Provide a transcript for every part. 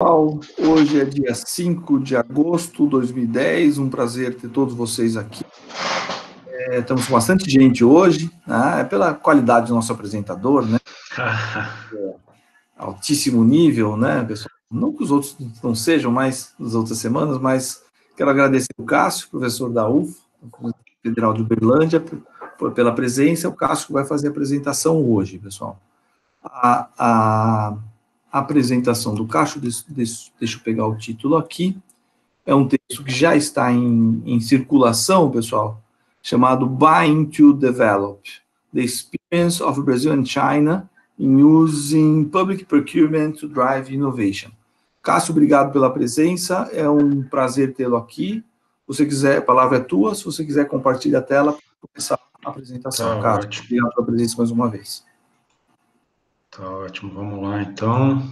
pessoal, hoje é dia 5 de agosto de 2010, um prazer ter todos vocês aqui. É, estamos com bastante gente hoje, né? é pela qualidade do nosso apresentador, né? é, altíssimo nível, né, pessoal? Não que os outros não sejam mais nas outras semanas, mas quero agradecer o Cássio, professor da UF, Federal de Uberlândia, pela presença. O Cássio vai fazer a apresentação hoje, pessoal. A, a a apresentação do Cacho, deixa, deixa eu pegar o título aqui, é um texto que já está em, em circulação, pessoal, chamado Buying to Develop, The Experience of Brazil and China in Using Public Procurement to Drive Innovation. Cássio, obrigado pela presença, é um prazer tê-lo aqui. Se você quiser, a palavra é tua, se você quiser compartilhar a tela para começar a apresentação. Tá, Cássio, obrigado pela presença mais uma vez. Tá ótimo, vamos lá então.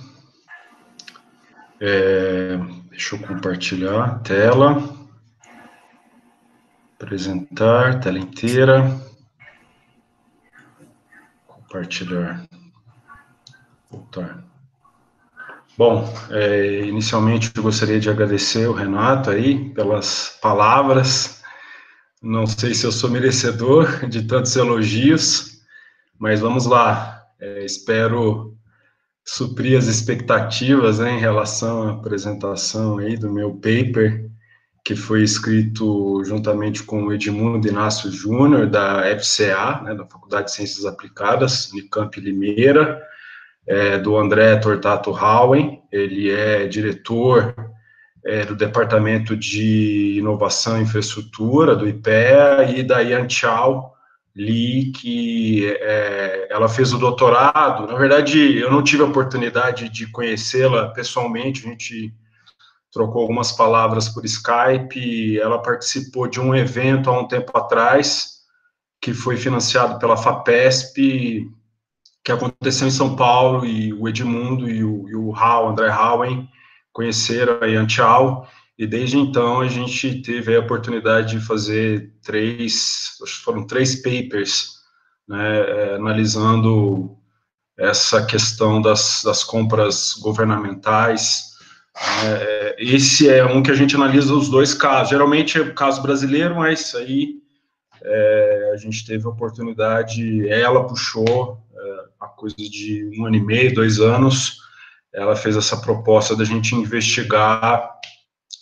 É, deixa eu compartilhar a tela. Apresentar, tela inteira. Compartilhar. Voltar. Bom, é, inicialmente eu gostaria de agradecer o Renato aí pelas palavras. Não sei se eu sou merecedor de tantos elogios, mas vamos lá. É, espero suprir as expectativas né, em relação à apresentação aí do meu paper, que foi escrito juntamente com o Edmundo Inácio Júnior, da FCA, né, da Faculdade de Ciências Aplicadas, Unicamp Limeira, é, do André Tortato Howen, ele é diretor é, do Departamento de Inovação e Infraestrutura, do IPEA, e da Yan Chao, li que é, ela fez o doutorado. Na verdade, eu não tive a oportunidade de conhecê-la pessoalmente, a gente trocou algumas palavras por Skype. Ela participou de um evento há um tempo atrás, que foi financiado pela FAPESP, que aconteceu em São Paulo, e o Edmundo e o, e o Hau, André Howen, conheceram a Yan Chao, e desde então a gente teve a oportunidade de fazer três, acho que foram três papers, né, é, analisando essa questão das, das compras governamentais. É, esse é um que a gente analisa os dois casos. Geralmente é o caso brasileiro, mas aí é, a gente teve a oportunidade, ela puxou é, a coisa de um ano e meio, dois anos, ela fez essa proposta da gente investigar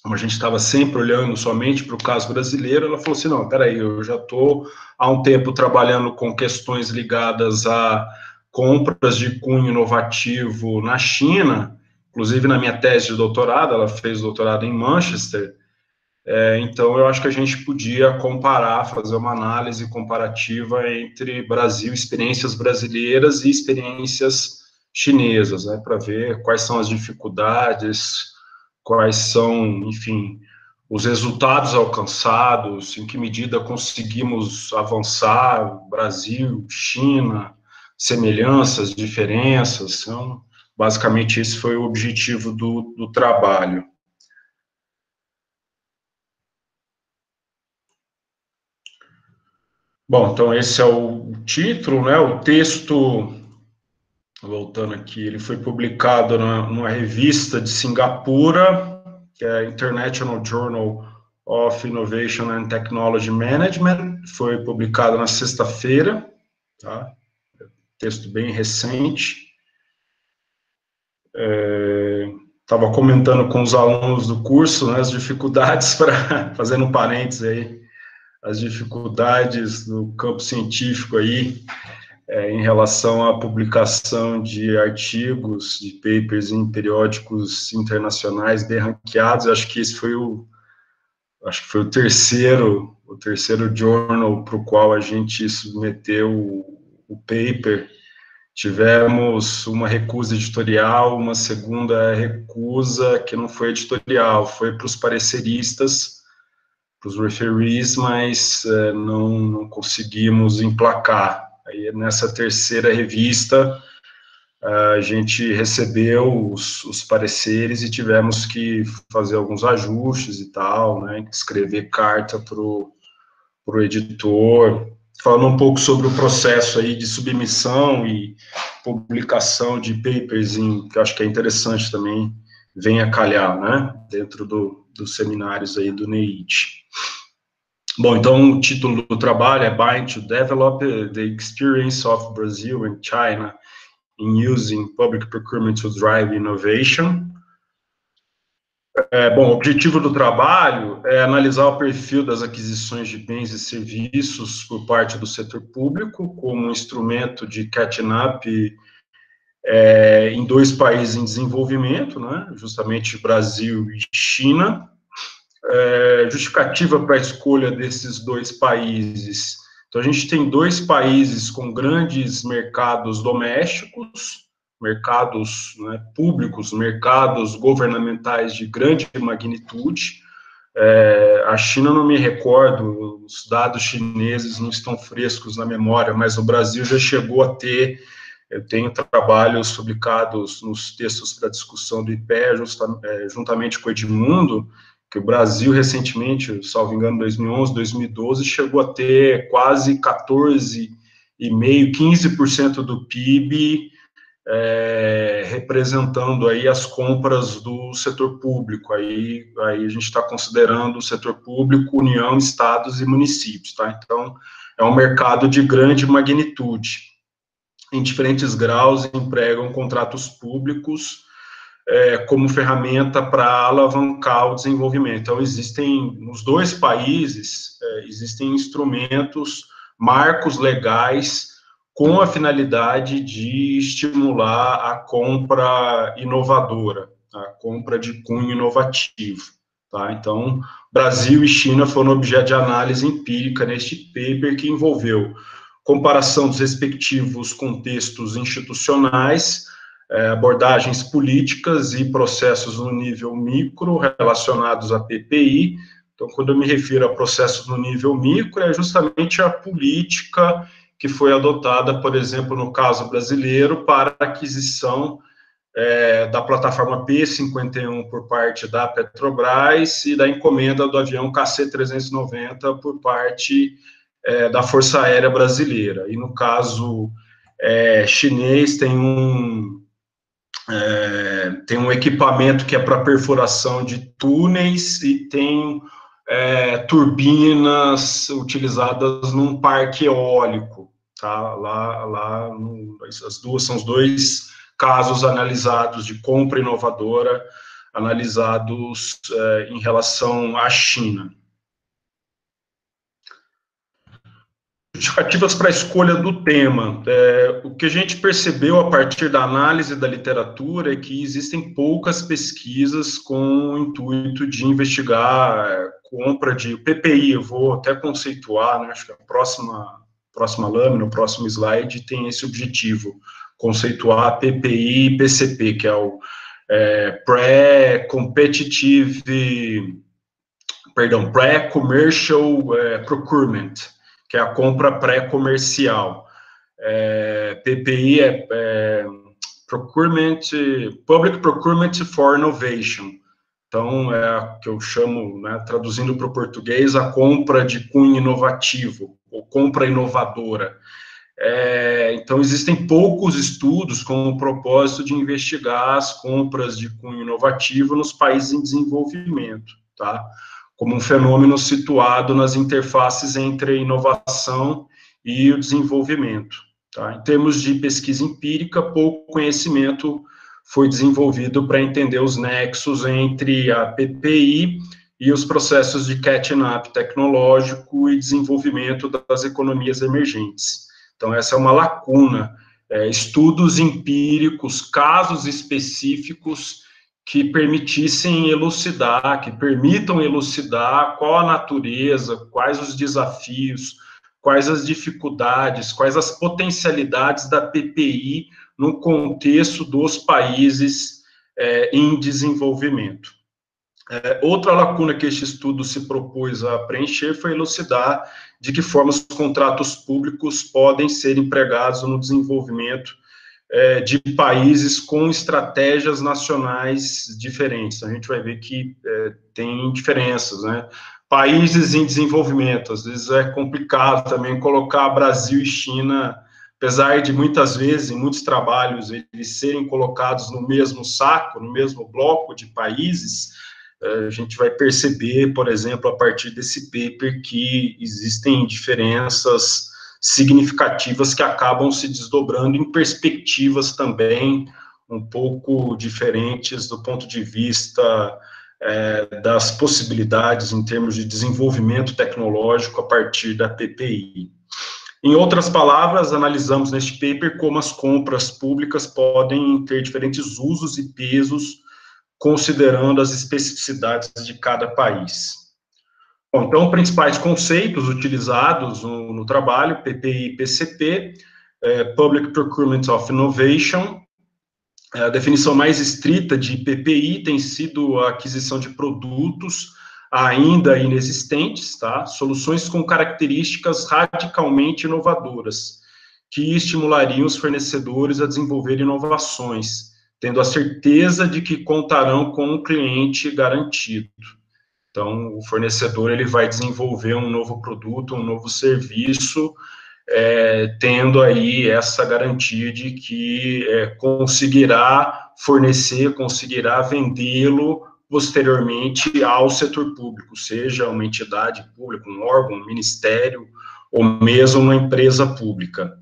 como a gente estava sempre olhando somente para o caso brasileiro, ela falou assim: não, peraí, eu já estou há um tempo trabalhando com questões ligadas a compras de cunho inovativo na China, inclusive na minha tese de doutorado, ela fez doutorado em Manchester. É, então, eu acho que a gente podia comparar, fazer uma análise comparativa entre Brasil, experiências brasileiras e experiências chinesas, né, para ver quais são as dificuldades quais são, enfim, os resultados alcançados, em que medida conseguimos avançar, Brasil, China, semelhanças, diferenças, então, basicamente esse foi o objetivo do, do trabalho. Bom, então esse é o título, né, o texto voltando aqui, ele foi publicado na, numa revista de Singapura, que é International Journal of Innovation and Technology Management, foi publicado na sexta-feira, tá? Texto bem recente. Estava é, comentando com os alunos do curso né, as dificuldades, para fazendo um parênteses aí, as dificuldades no campo científico aí, é, em relação à publicação de artigos, de papers em periódicos internacionais bem ranqueados. Acho que esse foi o, acho que foi o terceiro, o terceiro journal para o qual a gente submeteu o, o paper. Tivemos uma recusa editorial, uma segunda recusa que não foi editorial, foi para os pareceristas, para os referees, mas é, não, não conseguimos emplacar. Aí nessa terceira revista a gente recebeu os, os, pareceres e tivemos que fazer alguns ajustes e tal, né, escrever carta para o editor, falando um pouco sobre o processo aí de submissão e publicação de papers, em, que acho que é interessante também venha calhar, né, dentro do, dos seminários aí do NEIT. Bom, então o título do trabalho é Bind to Develop the Experience of Brazil and China in Using Public Procurement to Drive Innovation. É, bom, o objetivo do trabalho é analisar o perfil das aquisições de bens e serviços por parte do setor público como um instrumento de catching up é, em dois países em desenvolvimento, né, justamente Brasil e China, é, justificativa para a escolha desses dois países. Então, a gente tem dois países com grandes mercados domésticos, mercados né, públicos, mercados governamentais de grande magnitude. É, a China, não me recordo, os dados chineses não estão frescos na memória, mas o Brasil já chegou a ter. Eu tenho trabalhos publicados nos textos para discussão do IPE, é, juntamente com o Edmundo, que o Brasil recentemente, salvo engano, 2011, 2012, chegou a ter quase 14,5%, 15% do PIB é, representando aí as compras do setor público. Aí, aí a gente está considerando o setor público, União, estados e municípios, tá? Então, é um mercado de grande magnitude. Em diferentes graus, empregam contratos públicos é, como ferramenta para alavancar o desenvolvimento. Então, existem, nos dois países, é, existem instrumentos, marcos legais, com a finalidade de estimular a compra inovadora, a compra de cunho inovativo. Tá? Então, Brasil e China foram objeto de análise empírica neste paper que envolveu comparação dos respectivos contextos institucionais, é, abordagens políticas e processos no nível micro relacionados à PPI. Então, quando eu me refiro a processos no nível micro, é justamente a política que foi adotada, por exemplo, no caso brasileiro, para a aquisição é, da plataforma P-51 por parte da Petrobras e da encomenda do avião KC-390 por parte é, da Força Aérea Brasileira. E no caso é, chinês, tem um, é, tem um equipamento que é para perfuração de túneis e tem é, turbinas utilizadas num parque eólico, tá? Lá, lá as duas são os dois casos analisados de compra inovadora analisados é, em relação à China. Justificativas para a escolha do tema. É, o que a gente percebeu a partir da análise da literatura é que existem poucas pesquisas com o intuito de investigar é, compra de PPI. Eu vou até conceituar, né, acho que a próxima, próxima lâmina, o próximo slide tem esse objetivo, conceituar PPI e PCP, que é o é, Pré-Competitive, perdão, Pré-Commercial é, Procurement que é a compra pré-comercial. É, PPI é, é, Procurement, Public Procurement for Innovation. Então, é a que eu chamo, né, traduzindo para o português, a compra de cunho inovativo, ou compra inovadora. É, então, existem poucos estudos com o propósito de investigar as compras de cunho inovativo nos países em desenvolvimento, tá? Como um fenômeno situado nas interfaces entre inovação e o desenvolvimento. Tá? Em termos de pesquisa empírica, pouco conhecimento foi desenvolvido para entender os nexos entre a PPI e os processos de catching-up tecnológico e desenvolvimento das economias emergentes. Então, essa é uma lacuna. É, estudos empíricos, casos específicos que permitissem elucidar, que permitam elucidar qual a natureza, quais os desafios, quais as dificuldades, quais as potencialidades da PPI no contexto dos países é, em desenvolvimento. É, outra lacuna que este estudo se propôs a preencher foi elucidar de que forma os contratos públicos podem ser empregados no desenvolvimento é, de países com estratégias nacionais diferentes. A gente vai ver que é, tem diferenças, né? Países em desenvolvimento, às vezes é complicado também colocar Brasil e China apesar de muitas vezes, em muitos trabalhos, eles serem colocados no mesmo saco, no mesmo bloco de países, eh, a gente vai perceber, por exemplo, a partir desse paper, que existem diferenças significativas que acabam se desdobrando em perspectivas também um pouco diferentes do ponto de vista é, das possibilidades em termos de desenvolvimento tecnológico a partir da PPI. Em outras palavras, analisamos neste paper como as compras públicas podem ter diferentes usos e pesos, considerando as especificidades de cada país. Bom, então, principais conceitos utilizados no, no trabalho, PPI e PCP, é, Public Procurement of Innovation, é, a definição mais estrita de PPI tem sido a aquisição de produtos ainda inexistentes, tá? Soluções com características radicalmente inovadoras, que estimulariam os fornecedores a desenvolver inovações, tendo a certeza de que contarão com um cliente garantido. Então, o fornecedor ele vai desenvolver um novo produto, um novo serviço, é, tendo aí essa garantia de que é, conseguirá fornecer, conseguirá vendê-lo posteriormente ao setor público, seja uma entidade pública, um órgão, um ministério, ou mesmo uma empresa pública.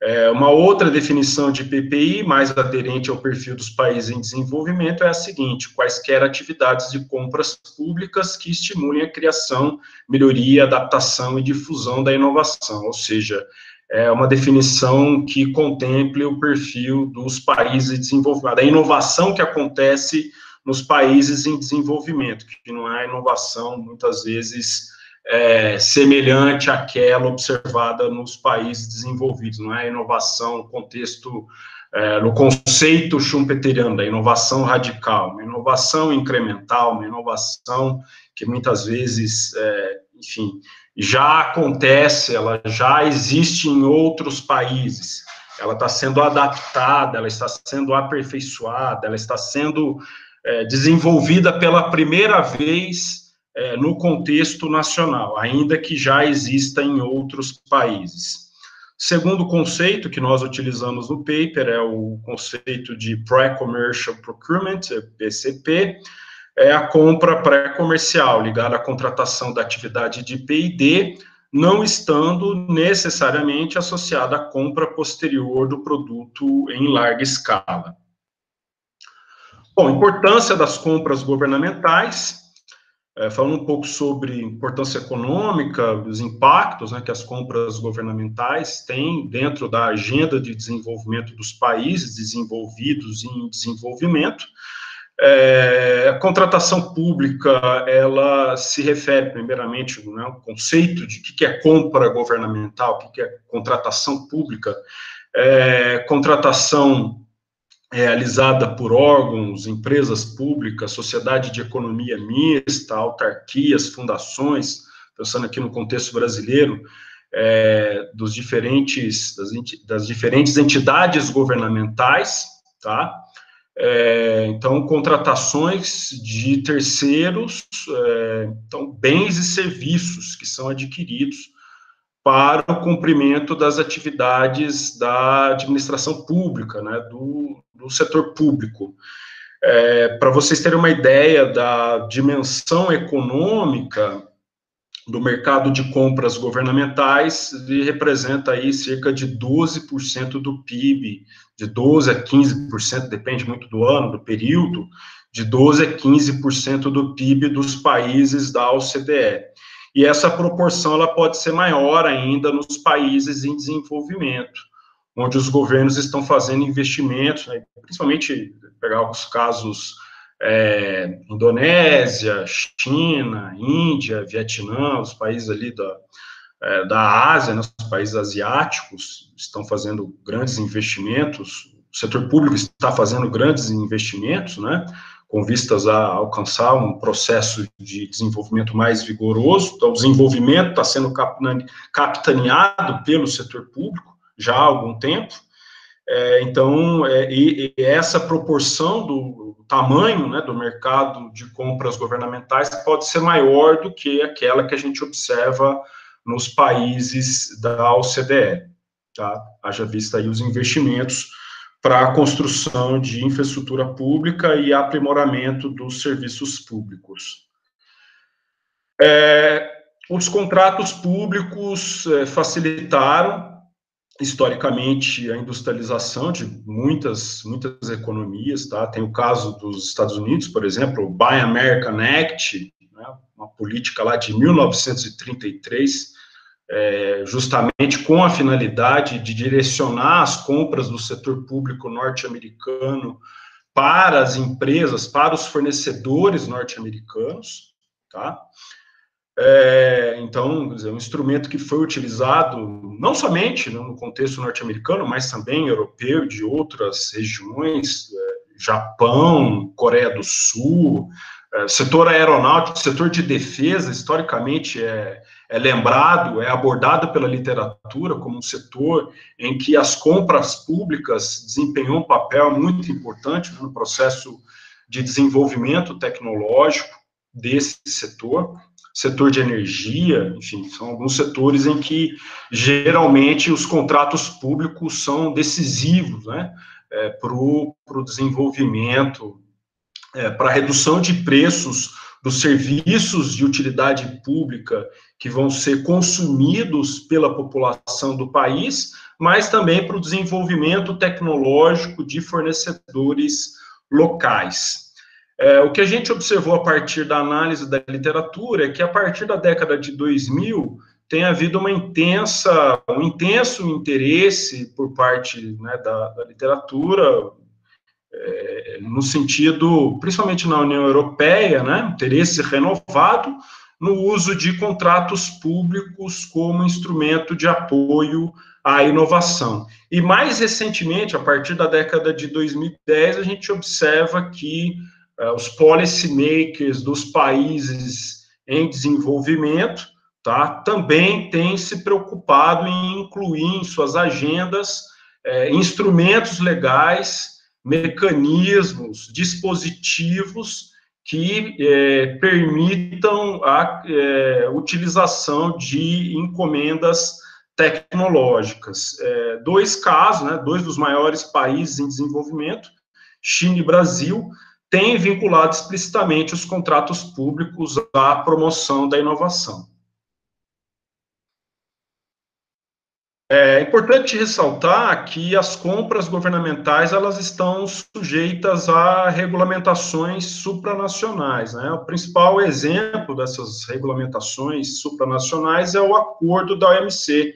É, uma outra definição de PPI, mais aderente ao perfil dos países em desenvolvimento, é a seguinte: quaisquer atividades de compras públicas que estimulem a criação, melhoria, adaptação e difusão da inovação, ou seja, é uma definição que contemple o perfil dos países desenvolvidos, da inovação que acontece nos países em desenvolvimento, que não é inovação, muitas vezes, é, semelhante àquela observada nos países desenvolvidos, não é? Inovação no contexto, é, no conceito schumpeteriano da inovação radical, uma inovação incremental, uma inovação que muitas vezes, é, enfim, já acontece, ela já existe em outros países, ela está sendo adaptada, ela está sendo aperfeiçoada, ela está sendo é, desenvolvida pela primeira vez é, no contexto nacional, ainda que já exista em outros países. Segundo conceito que nós utilizamos no paper é o conceito de Pre-Commercial Procurement, PCP, é a compra pré-comercial, ligada à contratação da atividade de P&D, não estando necessariamente associada à compra posterior do produto em larga escala. Bom, importância das compras governamentais, é, falando um pouco sobre importância econômica, os impactos né, que as compras governamentais têm dentro da agenda de desenvolvimento dos países desenvolvidos em desenvolvimento. É, a contratação pública, ela se refere, primeiramente, né, ao conceito de o que é compra governamental, o que é contratação pública. É, contratação realizada por órgãos, empresas públicas, sociedade de economia mista, autarquias, fundações, pensando aqui no contexto brasileiro, é, dos diferentes, das, das, diferentes entidades governamentais, tá? É, então, contratações de terceiros, é, então, bens e serviços que são adquiridos para o cumprimento das atividades da administração pública, né, do, do setor público. É, Para vocês terem uma ideia da dimensão econômica do mercado de compras governamentais, ele representa aí cerca de 12% do PIB, de 12% a 15%, depende muito do ano, do período, de 12% a 15% do PIB dos países da OCDE. E essa proporção ela pode ser maior ainda nos países em desenvolvimento onde os governos estão fazendo investimentos, né, principalmente pegar os casos é, Indonésia, China, Índia, Vietnã, os países ali da, é, da Ásia, né, os países asiáticos estão fazendo grandes investimentos, o setor público está fazendo grandes investimentos, né, com vistas a alcançar um processo de desenvolvimento mais vigoroso. Então, o desenvolvimento está sendo capitaneado pelo setor público, já há algum tempo. É, então, é, e, e, essa proporção do tamanho né, do mercado de compras governamentais pode ser maior do que aquela que a gente observa nos países da OCDE. tá? Haja vista aí os investimentos para a construção de infraestrutura pública e aprimoramento dos serviços públicos. É, os contratos públicos é, facilitaram historicamente a industrialização de muitas muitas economias, tá? Tem o caso dos Estados Unidos, por exemplo, o Buy American Act, né? uma política lá de 1933, é, justamente com a finalidade de direcionar as compras do setor público norte-americano para as empresas, para os fornecedores norte-americanos, tá? É, então, dizer, um instrumento que foi utilizado não somente no contexto norte-americano, mas também europeu, de outras regiões, é, Japão, Coreia do Sul, é, setor aeronáutico, setor de defesa, historicamente é, é lembrado, é abordado pela literatura como um setor em que as compras públicas desempenhou um papel muito importante no processo de desenvolvimento tecnológico desse setor. Setor de energia, enfim, são alguns setores em que geralmente os contratos públicos são decisivos, né, é, para o desenvolvimento, é, para a redução de preços dos serviços de utilidade pública que vão ser consumidos pela população do país, mas também para o desenvolvimento tecnológico de fornecedores locais. É, o que a gente observou a partir da análise da literatura é que a partir da década de 2000 tem havido uma intensa, um intenso interesse por parte né, da, da, literatura, é, no sentido, principalmente na União Europeia, né, interesse renovado no uso de contratos públicos como instrumento de apoio à inovação. E mais recentemente, a partir da década de 2010, a gente observa que uh, os policymakers dos países em desenvolvimento, tá, também têm se preocupado em incluir em suas agendas uh, instrumentos legais, mecanismos, dispositivos que eh, permitam a eh, utilização de encomendas tecnológicas. Eh, dois casos, né, dois dos maiores países em desenvolvimento, China e Brasil, tem vinculado explicitamente os contratos públicos à promoção da inovação. É importante ressaltar que as compras governamentais elas estão sujeitas a regulamentações supranacionais. Né? O principal exemplo dessas regulamentações supranacionais é o acordo da OMC,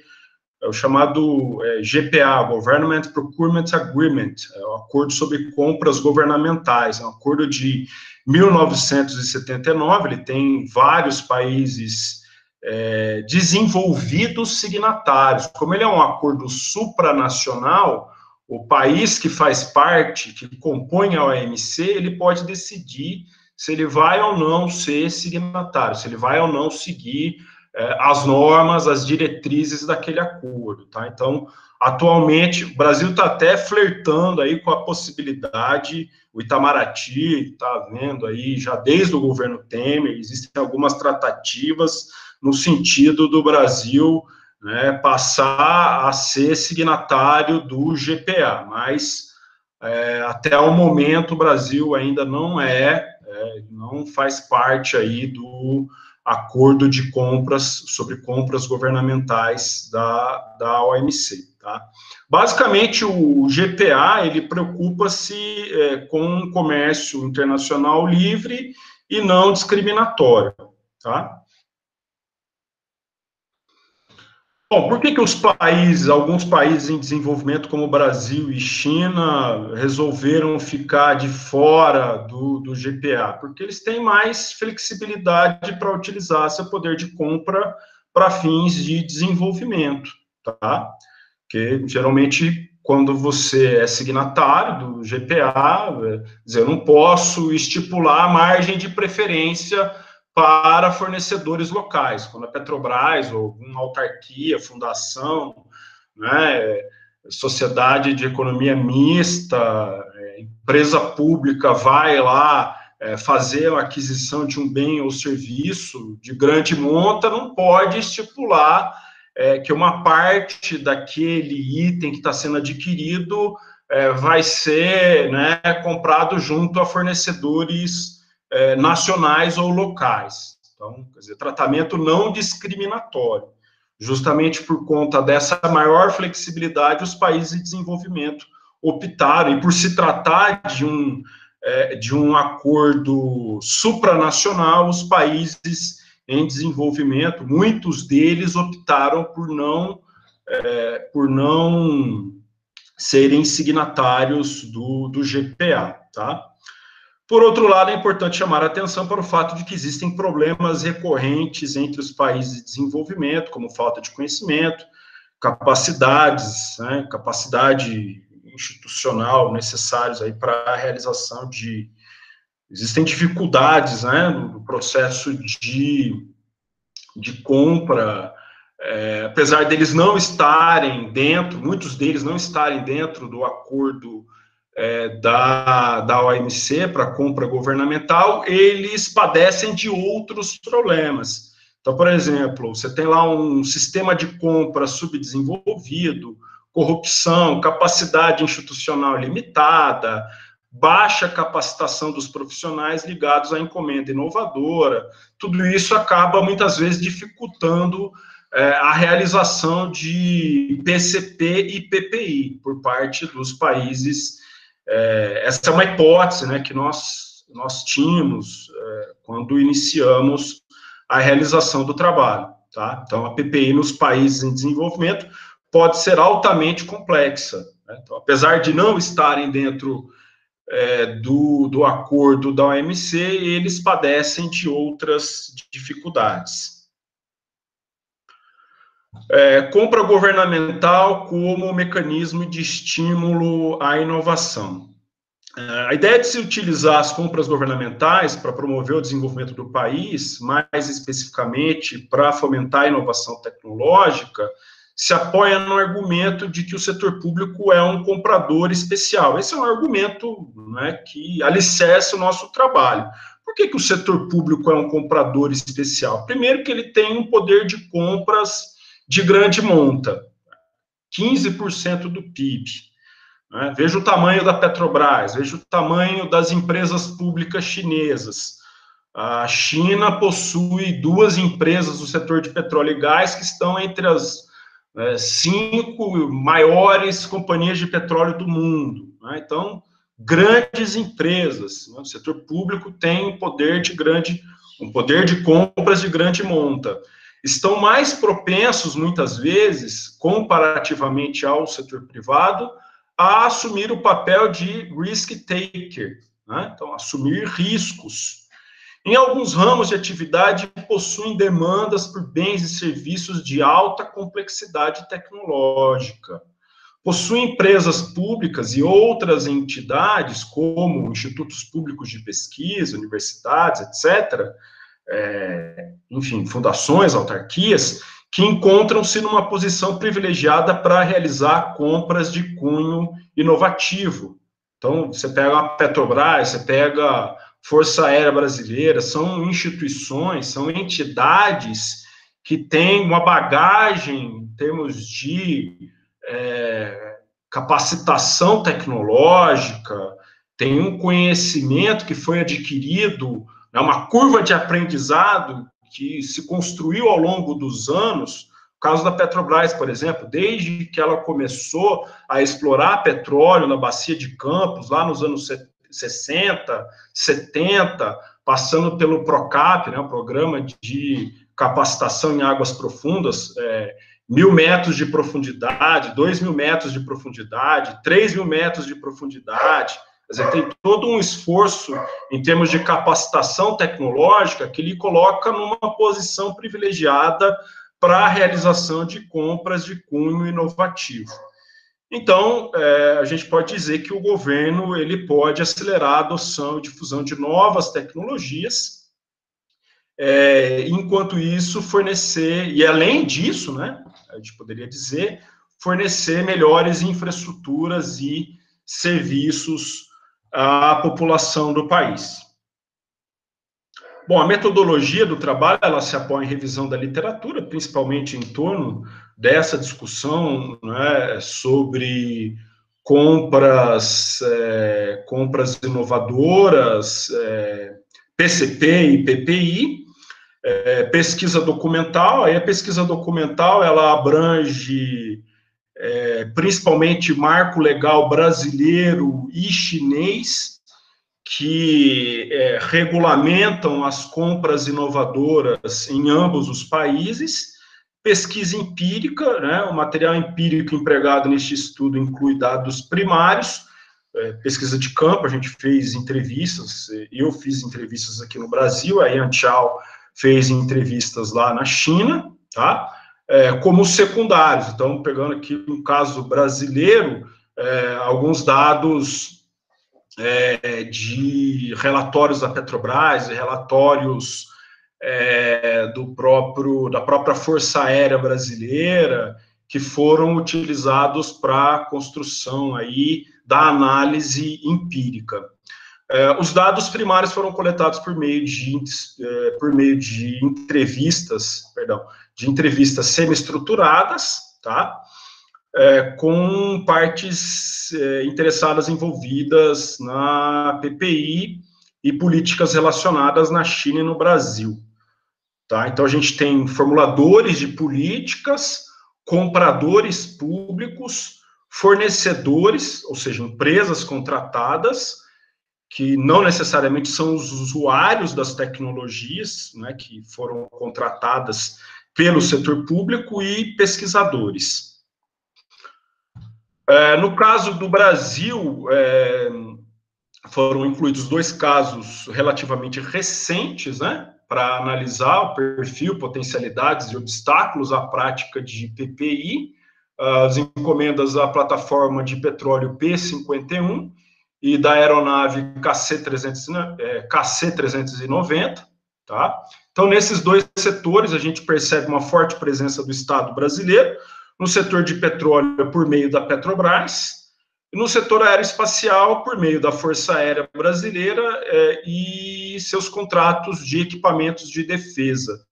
é o chamado é, GPA, Government Procurement Agreement, é o acordo sobre compras governamentais, é um acordo de 1979, ele tem vários países é, desenvolvidos signatários. Como ele é um acordo supranacional, o país que faz parte, que compõe a OMC, ele pode decidir se ele vai ou não ser signatário, se ele vai ou não seguir é, as normas, as diretrizes daquele acordo, tá? Então, atualmente, o Brasil está até flertando aí com a possibilidade, o Itamaraty está vendo aí, já desde o governo Temer, existem algumas tratativas no sentido do Brasil né, passar a ser signatário do GPA, mas é, até o momento o Brasil ainda não é, é não faz parte aí do acordo de compras, sobre compras governamentais da, da OMC. Tá? Basicamente, o GPA, ele preocupa-se é, com um comércio internacional livre e não discriminatório, tá? Bom, por que, que os países, alguns países em desenvolvimento, como Brasil e China, resolveram ficar de fora do, do GPA? Porque eles têm mais flexibilidade para utilizar seu poder de compra para fins de desenvolvimento, tá? Porque geralmente quando você é signatário do GPA, dizer, eu não posso estipular margem de preferência para fornecedores locais, quando a Petrobras ou alguma autarquia, fundação, né, sociedade de economia mista, é, empresa pública vai lá é, fazer a aquisição de um bem ou serviço de grande monta, não pode estipular é, que uma parte daquele item que está sendo adquirido é, vai ser né, comprado junto a fornecedores é, nacionais ou locais. Então, quer dizer, tratamento não discriminatório. Justamente por conta dessa maior flexibilidade, os países de desenvolvimento optaram, e por se tratar de um, é, de um acordo supranacional, os países em desenvolvimento, muitos deles optaram por não, é, por não serem signatários do, do GPA, tá? Por outro lado, é importante chamar a atenção para o fato de que existem problemas recorrentes entre os países de desenvolvimento, como falta de conhecimento, capacidades, né, capacidade institucional necessários aí para a realização de existem dificuldades, né, no processo de, de compra, é, apesar deles não estarem dentro, muitos deles não estarem dentro do acordo é, da, da OMC para compra governamental, eles padecem de outros problemas. Então, por exemplo, você tem lá um sistema de compra subdesenvolvido, corrupção, capacidade institucional limitada, baixa capacitação dos profissionais ligados à encomenda inovadora. Tudo isso acaba muitas vezes dificultando é, a realização de PCP e PPI por parte dos países. É, essa é uma hipótese né, que nós, nós tínhamos é, quando iniciamos a realização do trabalho. Tá? Então, a PPI nos países em desenvolvimento pode ser altamente complexa. Né? Então, apesar de não estarem dentro é, do, do acordo da OMC, eles padecem de outras dificuldades. É, compra governamental como mecanismo de estímulo à inovação. É, a ideia de se utilizar as compras governamentais para promover o desenvolvimento do país, mais especificamente para fomentar a inovação tecnológica, se apoia no argumento de que o setor público é um comprador especial. Esse é um argumento né, que alicerce o nosso trabalho. Por que, que o setor público é um comprador especial? Primeiro, que ele tem um poder de compras de grande monta 15% do PIB. Né? Veja o tamanho da Petrobras, veja o tamanho das empresas públicas chinesas. A China possui duas empresas do setor de petróleo e gás que estão entre as é, cinco maiores companhias de petróleo do mundo. Né? Então, grandes empresas, né? o setor público tem um poder de grande, um poder de compras de grande monta. Estão mais propensos, muitas vezes, comparativamente ao setor privado, a assumir o papel de risk taker, né? então, assumir riscos em alguns ramos de atividade, possuem demandas por bens e serviços de alta complexidade tecnológica. Possuem empresas públicas e outras entidades, como institutos públicos de pesquisa, universidades, etc., é, enfim, fundações, autarquias, que encontram-se numa posição privilegiada para realizar compras de cunho inovativo. Então, você pega a Petrobras, você pega Força Aérea Brasileira, são instituições, são entidades que têm uma bagagem em termos de é, capacitação tecnológica, tem um conhecimento que foi adquirido, né, uma curva de aprendizado que se construiu ao longo dos anos. O caso da Petrobras, por exemplo, desde que ela começou a explorar petróleo na bacia de Campos, lá nos anos 60, 70, passando pelo PROCAP, né, o Programa de Capacitação em Águas Profundas, é, mil metros de profundidade, dois mil metros de profundidade, três mil metros de profundidade. Quer dizer, tem todo um esforço em termos de capacitação tecnológica que lhe coloca numa posição privilegiada para a realização de compras de cunho inovativo. Então, é, a gente pode dizer que o governo ele pode acelerar a adoção e difusão de novas tecnologias, é, enquanto isso fornecer, e além disso, né, a gente poderia dizer, fornecer melhores infraestruturas e serviços à população do país. Bom, a metodologia do trabalho, ela se apoia em revisão da literatura, principalmente em torno dessa discussão né, sobre compras, é, compras inovadoras, é, PCP e PPI, é, pesquisa documental, aí a pesquisa documental, ela abrange é, principalmente marco legal brasileiro e chinês, que é, regulamentam as compras inovadoras em ambos os países, pesquisa empírica, né, o material empírico empregado neste estudo inclui dados primários, é, pesquisa de campo, a gente fez entrevistas, eu fiz entrevistas aqui no Brasil, a Yan Chao fez entrevistas lá na China, tá? É, como secundários. Então, pegando aqui um caso brasileiro, é, alguns dados é, de relatórios da Petrobras, relatórios é, do próprio da própria Força Aérea Brasileira que foram utilizados para a construção aí da análise empírica. É, os dados primários foram coletados por meio de é, por meio de entrevistas, perdão, de entrevistas semi-estruturadas, tá? é, com partes é, interessadas envolvidas na PPI e políticas relacionadas na China e no Brasil. Tá? Então, a gente tem formuladores de políticas, compradores públicos, fornecedores, ou seja, empresas contratadas, que não necessariamente são os usuários das tecnologias, né, que foram contratadas pelo setor público, e pesquisadores. É, no caso do Brasil, é, foram incluídos dois casos relativamente recentes, né, para analisar o perfil, potencialidades e obstáculos à prática de PPI, as encomendas da plataforma de petróleo P51 e da aeronave KC-390, é, KC-390, tá? Então, nesses dois setores, a gente percebe uma forte presença do Estado brasileiro, no setor de petróleo por meio da Petrobras, e no setor aeroespacial por meio da Força Aérea Brasileira é, e seus contratos de equipamentos de defesa,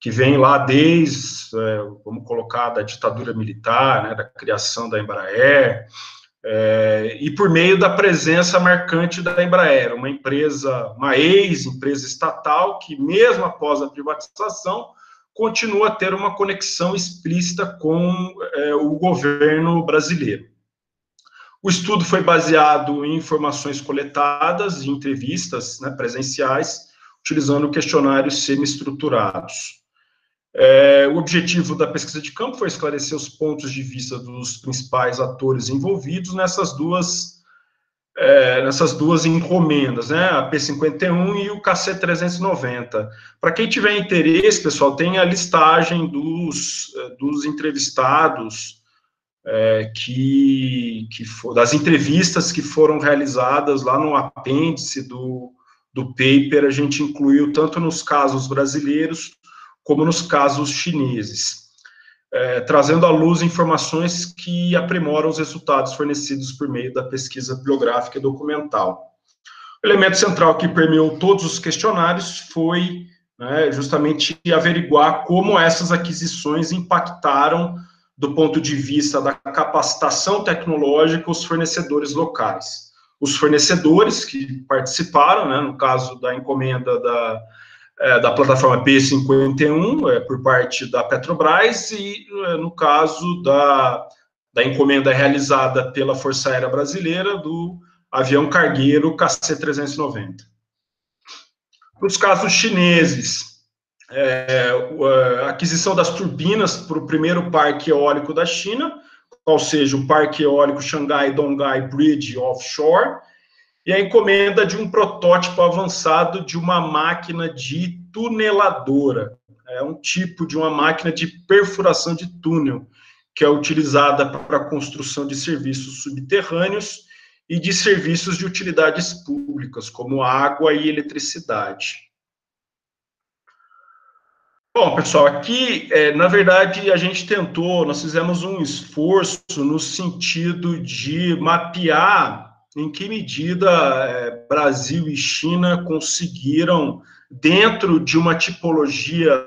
que vem lá desde, é, vamos colocar, da ditadura militar, né, da criação da Embraer, é, e por meio da presença marcante da Embraer, uma empresa, uma ex-empresa estatal que, mesmo após a privatização, continua a ter uma conexão explícita com é, o governo brasileiro. O estudo foi baseado em informações coletadas e entrevistas né, presenciais, utilizando questionários semi-estruturados. É, o objetivo da pesquisa de campo foi esclarecer os pontos de vista dos principais atores envolvidos nessas duas é, nessas duas encomendas, né, a P51 e o KC390. Para quem tiver interesse, pessoal, tem a listagem dos, é, dos entrevistados, é, que, que for, das entrevistas que foram realizadas lá no apêndice do, do paper, a gente incluiu tanto nos casos brasileiros como nos casos chineses é, trazendo à luz informações que aprimoram os resultados fornecidos por meio da pesquisa bibliográfica e documental. O elemento central que permeou todos os questionários foi né, justamente averiguar como essas aquisições impactaram, do ponto de vista da capacitação tecnológica, os fornecedores locais. Os fornecedores que participaram, né, no caso da encomenda da é, da plataforma P51 é, por parte da Petrobras e, é, no caso da, da encomenda realizada pela Força Aérea Brasileira do avião cargueiro KC-390. Nos casos chineses, é, a aquisição das turbinas para o primeiro parque eólico da China, ou seja, o Parque Eólico Xangai Dongai Bridge Offshore, e a encomenda de um protótipo avançado de uma máquina de tuneladora. É um tipo de uma máquina de perfuração de túnel, que é utilizada para a construção de serviços subterrâneos e de serviços de utilidades públicas, como água e eletricidade. Bom, pessoal, aqui, é, na verdade, a gente tentou, nós fizemos um esforço no sentido de mapear em que medida é, Brasil e China conseguiram, dentro de uma tipologia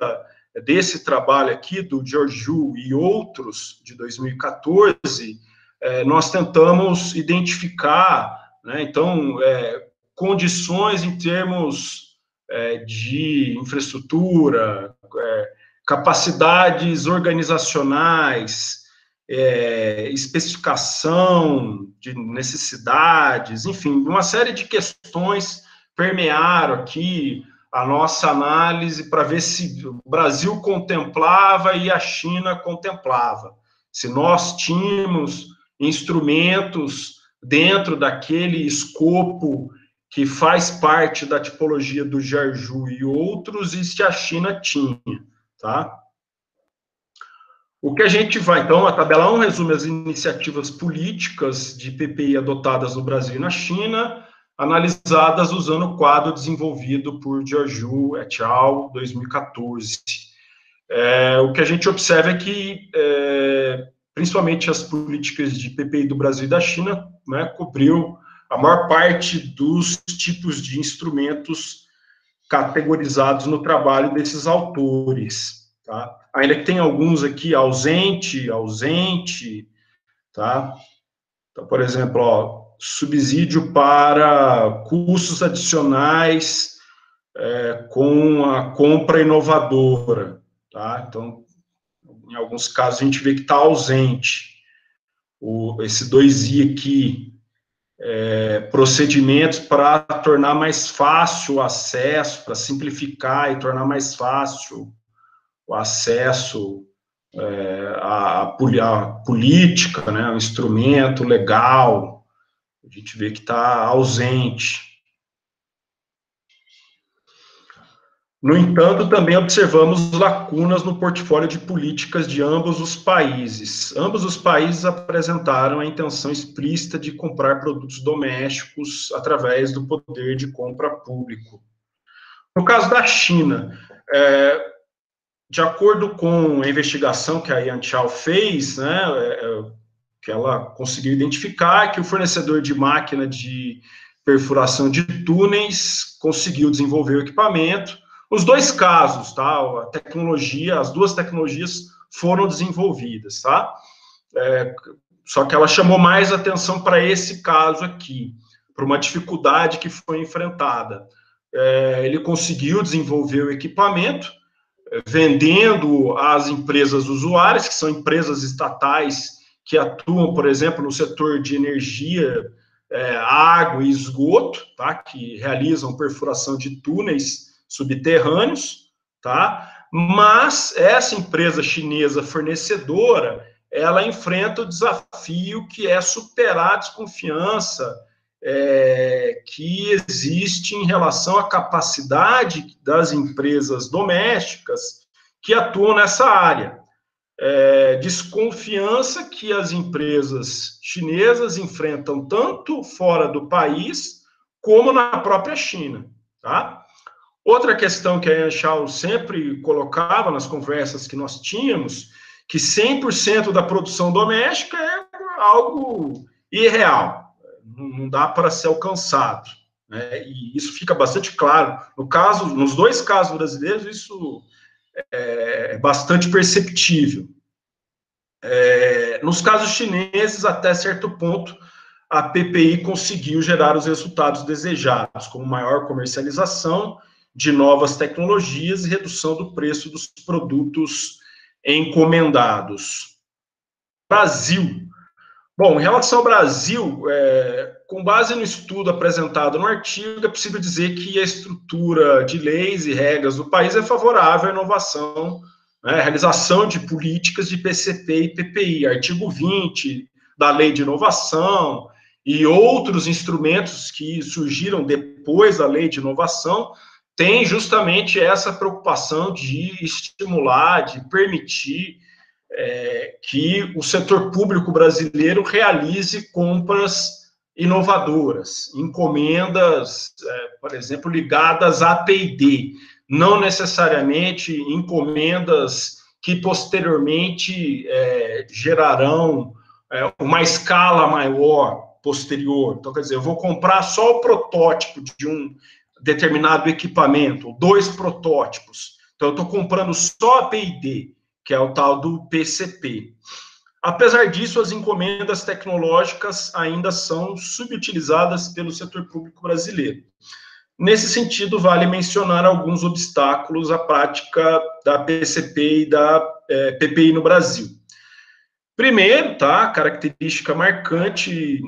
desse trabalho aqui, do Georgiou e outros, de 2014, é, nós tentamos identificar, né, então, é, condições em termos de infraestrutura, capacidades organizacionais, é, especificação de necessidades, enfim, uma série de questões permearam aqui a nossa análise para ver se o Brasil contemplava e a China contemplava. Se nós tínhamos instrumentos dentro daquele escopo que faz parte da tipologia do Jarju e outros, e se a China tinha, tá? O que a gente vai, então, a tabela 1 resume as iniciativas políticas de PPI adotadas no Brasil e na China, analisadas usando o quadro desenvolvido por Georgiou et al. 2014. É, o que a gente observa é que, é, principalmente as políticas de PPI do Brasil e da China, né, cobriu a maior parte dos tipos de instrumentos categorizados no trabalho desses autores, tá? Ainda que tem alguns aqui ausente, ausente, tá? Então, por exemplo, ó, subsídio para custos adicionais é, com a compra inovadora, tá? Então, em alguns casos a gente vê que está ausente. O, esse 2i aqui, é, procedimentos para tornar mais fácil o acesso, para simplificar e tornar mais fácil o acesso é, à, à, política, né, um instrumento legal, a gente vê que está ausente. No entanto, também observamos lacunas no portfólio de políticas de ambos os países. Ambos os países apresentaram a intenção explícita de comprar produtos domésticos através do poder de compra público. No caso da China, é, de acordo com a investigação que a Yanchao fez, né, é, que ela conseguiu identificar que o fornecedor de máquina de perfuração de túneis conseguiu desenvolver o equipamento. Os dois casos, tá? A tecnologia, as duas tecnologias foram desenvolvidas, tá? É, só que ela chamou mais atenção para esse caso aqui, para uma dificuldade que foi enfrentada. É, ele conseguiu desenvolver o equipamento, vendendo às empresas usuárias, que são empresas estatais que atuam, por exemplo, no setor de energia, é, água e esgoto, tá? que realizam perfuração de túneis subterrâneos, tá? mas essa empresa chinesa fornecedora, ela enfrenta o desafio que é superar a desconfiança é, que existe em relação à capacidade das empresas domésticas que atuam nessa área é, desconfiança que as empresas chinesas enfrentam tanto fora do país como na própria China, tá? Outra questão que a Yanchao sempre colocava nas conversas que nós tínhamos, que 100% da produção doméstica é algo irreal, não dá para ser alcançado. Né? E isso fica bastante claro. No caso, nos dois casos brasileiros, isso é, é bastante perceptível. É, nos casos chineses, até certo ponto, a PPI conseguiu gerar os resultados desejados, como maior comercialização de novas tecnologias e redução do preço dos produtos encomendados. Brasil. Bom, em relação ao Brasil, é, com base no estudo apresentado no artigo, é possível dizer que a estrutura de leis e regras do país é favorável à inovação, né, realização de políticas de PCP e PPI, artigo 20 da Lei de Inovação e outros instrumentos que surgiram depois da Lei de Inovação, tem justamente essa preocupação de estimular, de permitir é, que o setor público brasileiro realize compras inovadoras, encomendas, é, por exemplo, ligadas à P&D, não necessariamente encomendas que posteriormente é, gerarão é, uma escala maior, posterior. Então, quer dizer, eu vou comprar só o protótipo de um determinado equipamento, dois protótipos. Então, eu estou comprando só a PID, que é o tal do PCP. Apesar disso, as encomendas tecnológicas ainda são subutilizadas pelo setor público brasileiro. Nesse sentido, vale mencionar alguns obstáculos à prática da PCP e da é, PPI no Brasil. Primeiro, tá, característica marcante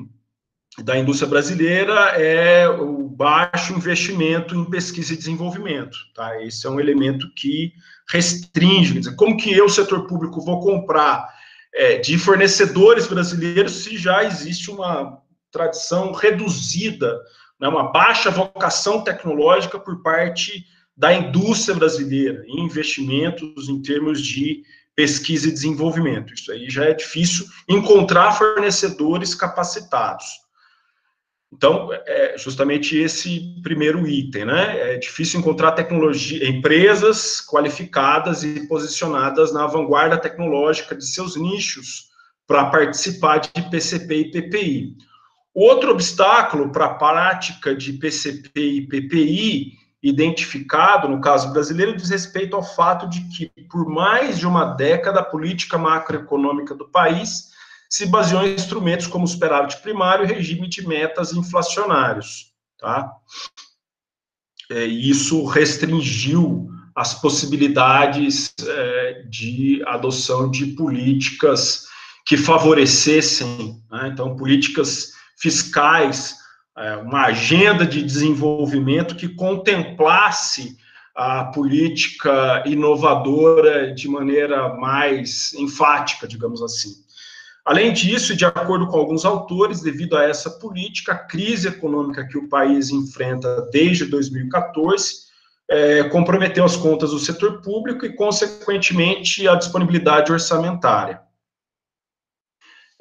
da indústria brasileira é o baixo investimento em pesquisa e desenvolvimento, tá? Esse é um elemento que restringe, quer dizer, como que eu, setor público, vou comprar é, de fornecedores brasileiros se já existe uma tradição reduzida, né, uma baixa vocação tecnológica por parte da indústria brasileira em investimentos em termos de pesquisa e desenvolvimento. Isso aí já é difícil encontrar fornecedores capacitados. Então, é justamente esse primeiro item, né? É difícil encontrar tecnologia, empresas qualificadas e posicionadas na vanguarda tecnológica de seus nichos para participar de PCP e PPI. Outro obstáculo para a prática de PCP e PPI identificado no caso brasileiro diz respeito ao fato de que, por mais de uma década, a política macroeconômica do país se baseou em instrumentos como superávit primário e regime de metas inflacionários, tá? É, isso restringiu as possibilidades é, de adoção de políticas que favorecessem, né? então, políticas fiscais, é, uma agenda de desenvolvimento que contemplasse a política inovadora de maneira mais enfática, digamos assim. Além disso, de acordo com alguns autores, devido a essa política, a crise econômica que o país enfrenta desde 2014 é, comprometeu as contas do setor público e, consequentemente, a disponibilidade orçamentária.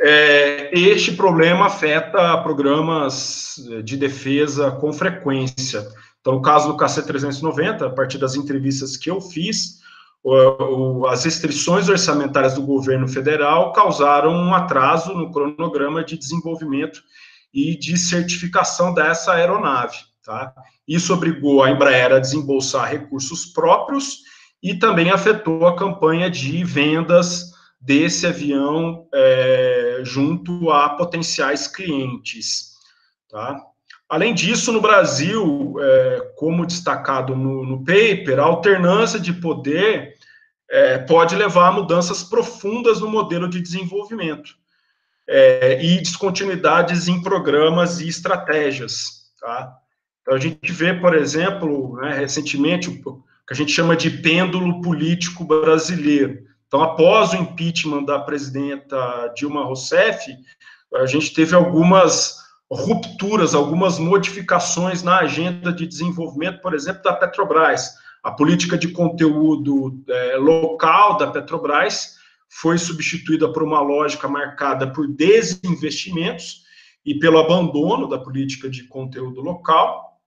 É, este problema afeta programas de defesa com frequência. Então, no caso do KC-390, a partir das entrevistas que eu fiz, as restrições orçamentárias do governo federal causaram um atraso no cronograma de desenvolvimento e de certificação dessa aeronave. Tá? Isso obrigou a Embraer a desembolsar recursos próprios e também afetou a campanha de vendas desse avião é, junto a potenciais clientes. Tá? Além disso, no Brasil, é, como destacado no, no, paper, a alternância de poder é, pode levar a mudanças profundas no modelo de desenvolvimento é, e descontinuidades em programas e estratégias. Tá? Então, a gente vê, por exemplo, né, recentemente, o que a gente chama de pêndulo político brasileiro. Então, após o impeachment da presidenta Dilma Rousseff, a gente teve algumas rupturas, algumas modificações na agenda de desenvolvimento, por exemplo, da Petrobras. A política de conteúdo é, local da Petrobras foi substituída por uma lógica marcada por desinvestimentos e pelo abandono da política de conteúdo local.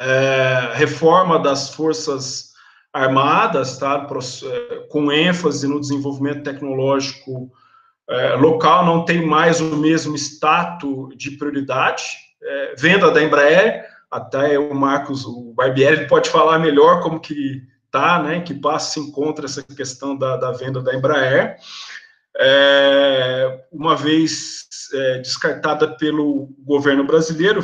É, reforma das forças armadas, tá, é, com ênfase no desenvolvimento tecnológico é, local não tem mais o mesmo status de prioridade. É, venda da Embraer, até o Marcos, o Barbieri pode falar melhor como que tá, né, que passo se encontra essa questão da, da venda da Embraer. É, uma vez é, descartada pelo governo brasileiro,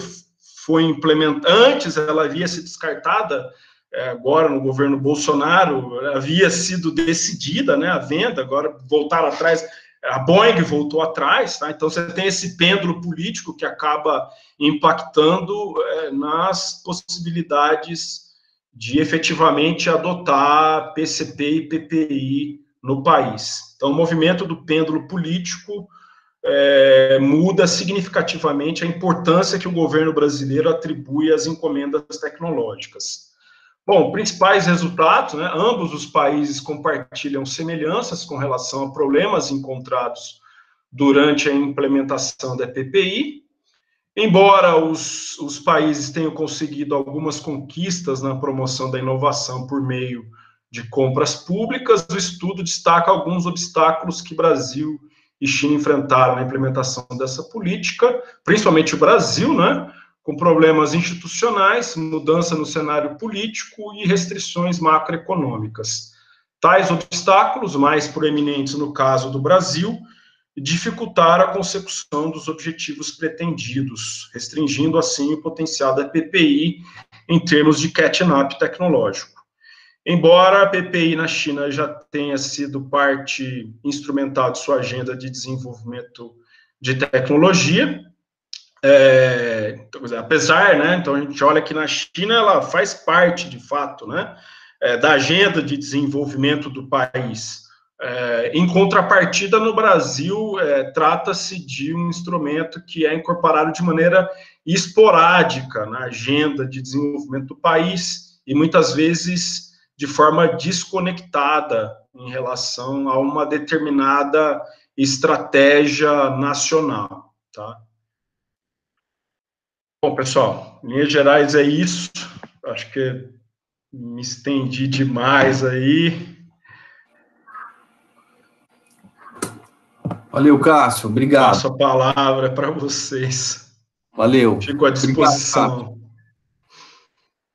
foi implementada, antes ela havia sido descartada, é, agora no governo Bolsonaro, havia sido decidida né, a venda, agora voltaram atrás, a Boeing voltou atrás, tá? então você tem esse pêndulo político que acaba impactando é, nas possibilidades de efetivamente adotar PCP e PPI no país. Então, o movimento do pêndulo político é, muda significativamente a importância que o governo brasileiro atribui às encomendas tecnológicas. Bom, principais resultados, né? Ambos os países compartilham semelhanças com relação a problemas encontrados durante a implementação da PPI. Embora os, os países tenham conseguido algumas conquistas na promoção da inovação por meio de compras públicas, o estudo destaca alguns obstáculos que Brasil e China enfrentaram a implementação dessa política, principalmente o Brasil, né, com problemas institucionais, mudança no cenário político e restrições macroeconômicas. Tais obstáculos, mais proeminentes no caso do Brasil, dificultaram a consecução dos objetivos pretendidos, restringindo assim o potencial da PPI em termos de catch-up tecnológico. Embora a PPI na China já tenha sido parte instrumental de sua agenda de desenvolvimento de tecnologia, é, apesar, né, então a gente olha que na China ela faz parte, de fato, né, é, da agenda de desenvolvimento do país. É, em contrapartida, no Brasil, é, trata-se de um instrumento que é incorporado de maneira esporádica na agenda de desenvolvimento do país e muitas vezes de forma desconectada em relação a uma determinada estratégia nacional, tá? Bom, pessoal, em linhas gerais é isso. Acho que me estendi demais aí. Valeu, Cássio. Obrigado. Passo a palavra para vocês. Valeu. Fico à disposição. Obrigado,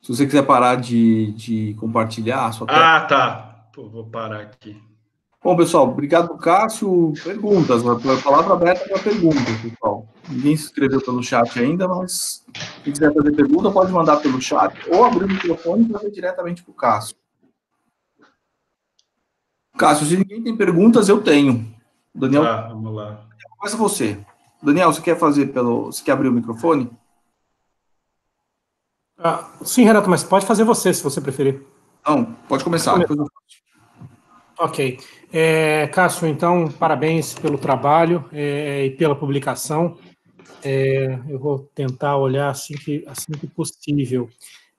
Se você quiser parar de, de compartilhar a sua tela. Ah, tá. Pô, vou parar aqui. Bom, pessoal, obrigado, Cássio. Perguntas, a palavra aberta para perguntas, pessoal. Ninguém se inscreveu pelo chat ainda, mas se quiser fazer pergunta, pode mandar pelo chat ou abrir o microfone e fazer diretamente para o Cássio. Cássio, se ninguém tem perguntas, eu tenho. Daniel. Tá, vamos lá. Começa você. Daniel, você quer fazer pelo. Você quer abrir o microfone? Ah, sim, Renato, mas pode fazer você, se você preferir. Não, pode começar. Pode Ok. É, Cássio, então, parabéns pelo trabalho é, e pela publicação. É, eu vou tentar olhar assim que, assim que possível.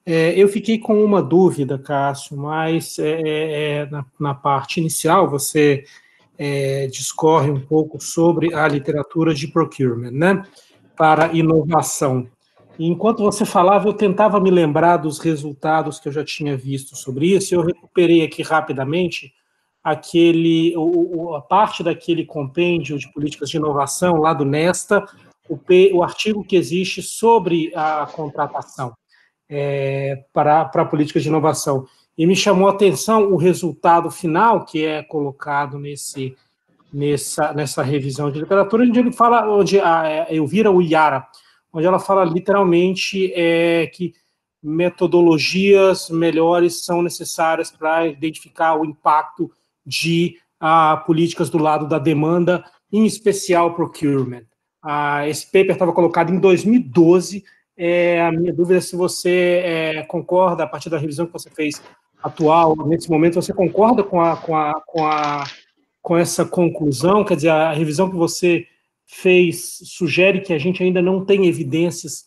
É, eu fiquei com uma dúvida, Cássio, mas é, é, na, na, parte inicial você discorre um pouco sobre a literatura de procurement, né? Para inovação. E enquanto você falava, eu tentava me lembrar dos resultados que eu já tinha visto sobre isso, eu recuperei aqui rapidamente aquele, o, a parte daquele compêndio de políticas de inovação lá do Nesta, o, P, o artigo que existe sobre a contratação é, para, para políticas de inovação. E me chamou a atenção o resultado final que é colocado nesse, nessa, nessa revisão de literatura, onde ele fala, onde a Elvira Uyara, onde ela fala literalmente é, que metodologias melhores são necessárias para identificar o impacto de ah, políticas do lado da demanda, em especial procurement. Ah, esse paper estava colocado em 2012. É, a minha dúvida é se você é, concorda, a partir da revisão que você fez atual, nesse momento, você concorda com, a, com, a, com, a, com essa conclusão? Quer dizer, a revisão que você fez sugere que a gente ainda não tem evidências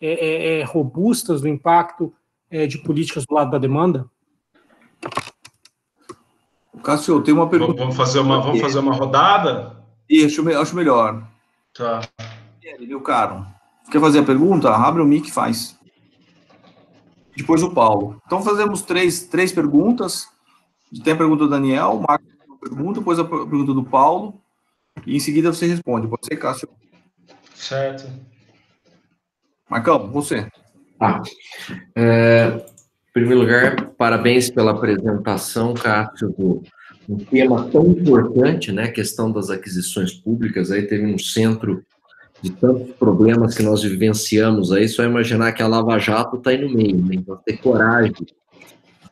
é, é, é robustas do impacto é, de políticas do lado da demanda? Cássio, eu tenho uma pergunta. Vamos fazer uma, vamos fazer uma rodada? Isso, acho melhor. Tá. Meu caro, quer fazer a pergunta? Abre o mic e faz. Depois o Paulo. Então fazemos três, três perguntas. Tem a pergunta do Daniel, o Marcos pergunta, depois a pergunta do Paulo, e em seguida você responde. Pode ser, Cássio? Certo. Marcão, você. Ah, é, em primeiro lugar, parabéns pela apresentação, Cássio, do um tema tão importante, né, a questão das aquisições públicas, aí teve um centro de tantos problemas que nós vivenciamos aí, só imaginar que a Lava Jato está aí no meio, né, então ter coragem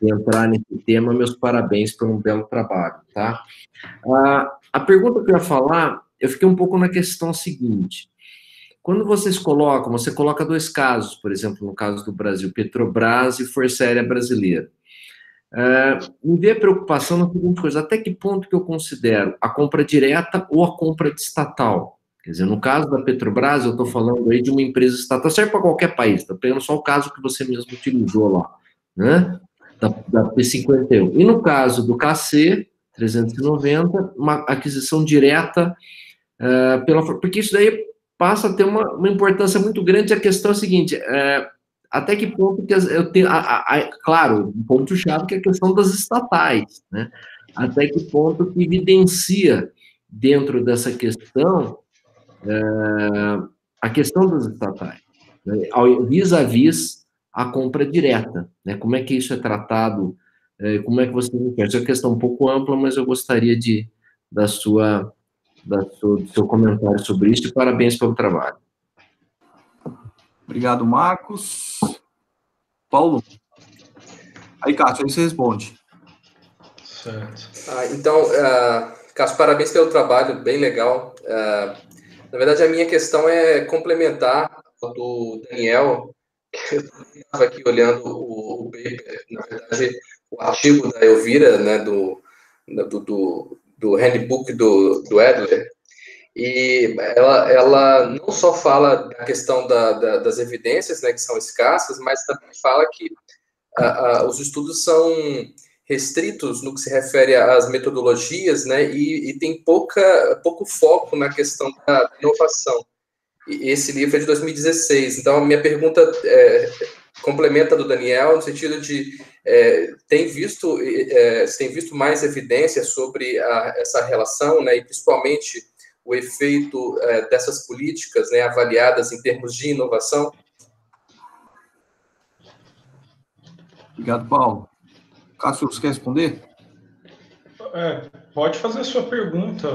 de entrar nesse tema, meus parabéns por um belo trabalho, tá? Ah, a pergunta que eu ia falar, eu fiquei um pouco na questão seguinte, quando vocês colocam, você coloca dois casos, por exemplo, no caso do Brasil, Petrobras e Força Aérea Brasileira. É, me vê preocupação na seguinte coisa: até que ponto que eu considero a compra direta ou a compra de estatal? Quer dizer, no caso da Petrobras, eu estou falando aí de uma empresa estatal, serve para qualquer país, está pegando só o caso que você mesmo utilizou lá, né? Da, da P51. E no caso do KC 390, uma aquisição direta uh, pela. Porque isso daí passa a ter uma, uma importância muito grande. A questão é a seguinte: é, até que ponto que eu tenho, a, a, a, claro, um ponto chave que é a questão das estatais, né? Até que ponto que evidencia dentro dessa questão é, a questão das estatais, né, vis-à-vis a compra direta, né? Como é que isso é tratado? É, como é que você Essa é uma questão um pouco ampla, mas eu gostaria de da sua, da sua do seu comentário sobre isso e parabéns pelo trabalho. Obrigado, Marcos. Paulo. Aí, Cássio, aí você responde. Certo. Ah, então, uh, Cássio, parabéns pelo trabalho, bem legal. Uh, na verdade, a minha questão é complementar do Daniel, que eu estava aqui olhando o, o paper, na verdade, o artigo da Elvira, né, do, do, do, do handbook do, do Adler, e ela, ela não só fala da questão da, da, das evidências, né, que são escassas, mas também fala que os estudos são restritos no que se refere às metodologias, né, e, e tem pouca, pouco foco na questão da inovação. E esse livro é de 2016, então a minha pergunta é, complementa do Daniel no sentido de é, tem visto é, tem visto mais evidências sobre a, essa relação, né, e principalmente o efeito é, dessas políticas, né, avaliadas em termos de inovação. Obrigado, Paulo. Cássio, você quer responder? É, pode fazer a sua pergunta,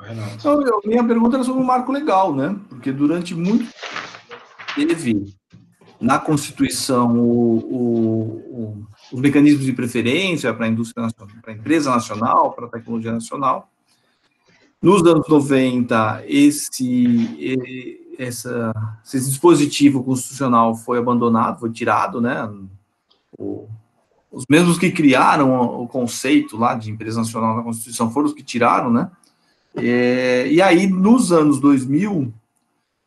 Renato. Então, minha pergunta era sobre o marco legal, né? Porque durante muito teve na Constituição o, o, o, os mecanismos de preferência para a indústria nacional, para a empresa nacional, para a tecnologia nacional. Nos anos 90, esse, essa, esse dispositivo constitucional foi abandonado, foi tirado, né? O, os mesmos que criaram o conceito lá de empresa nacional na Constituição foram os que tiraram, né? É, e aí, nos anos 2000,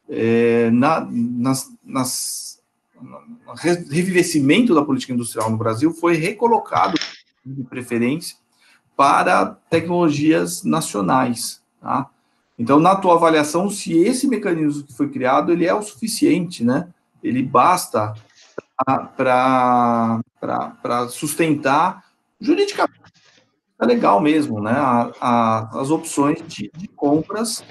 é, na, nas, nas, no revivecimento da política industrial no Brasil, foi recolocado de preferência para tecnologias nacionais, tá? Então, na tua avaliação, se esse mecanismo que foi criado, ele é o suficiente, né? Ele basta para sustentar juridicamente. É legal mesmo, né? A, a, as opções de, de compras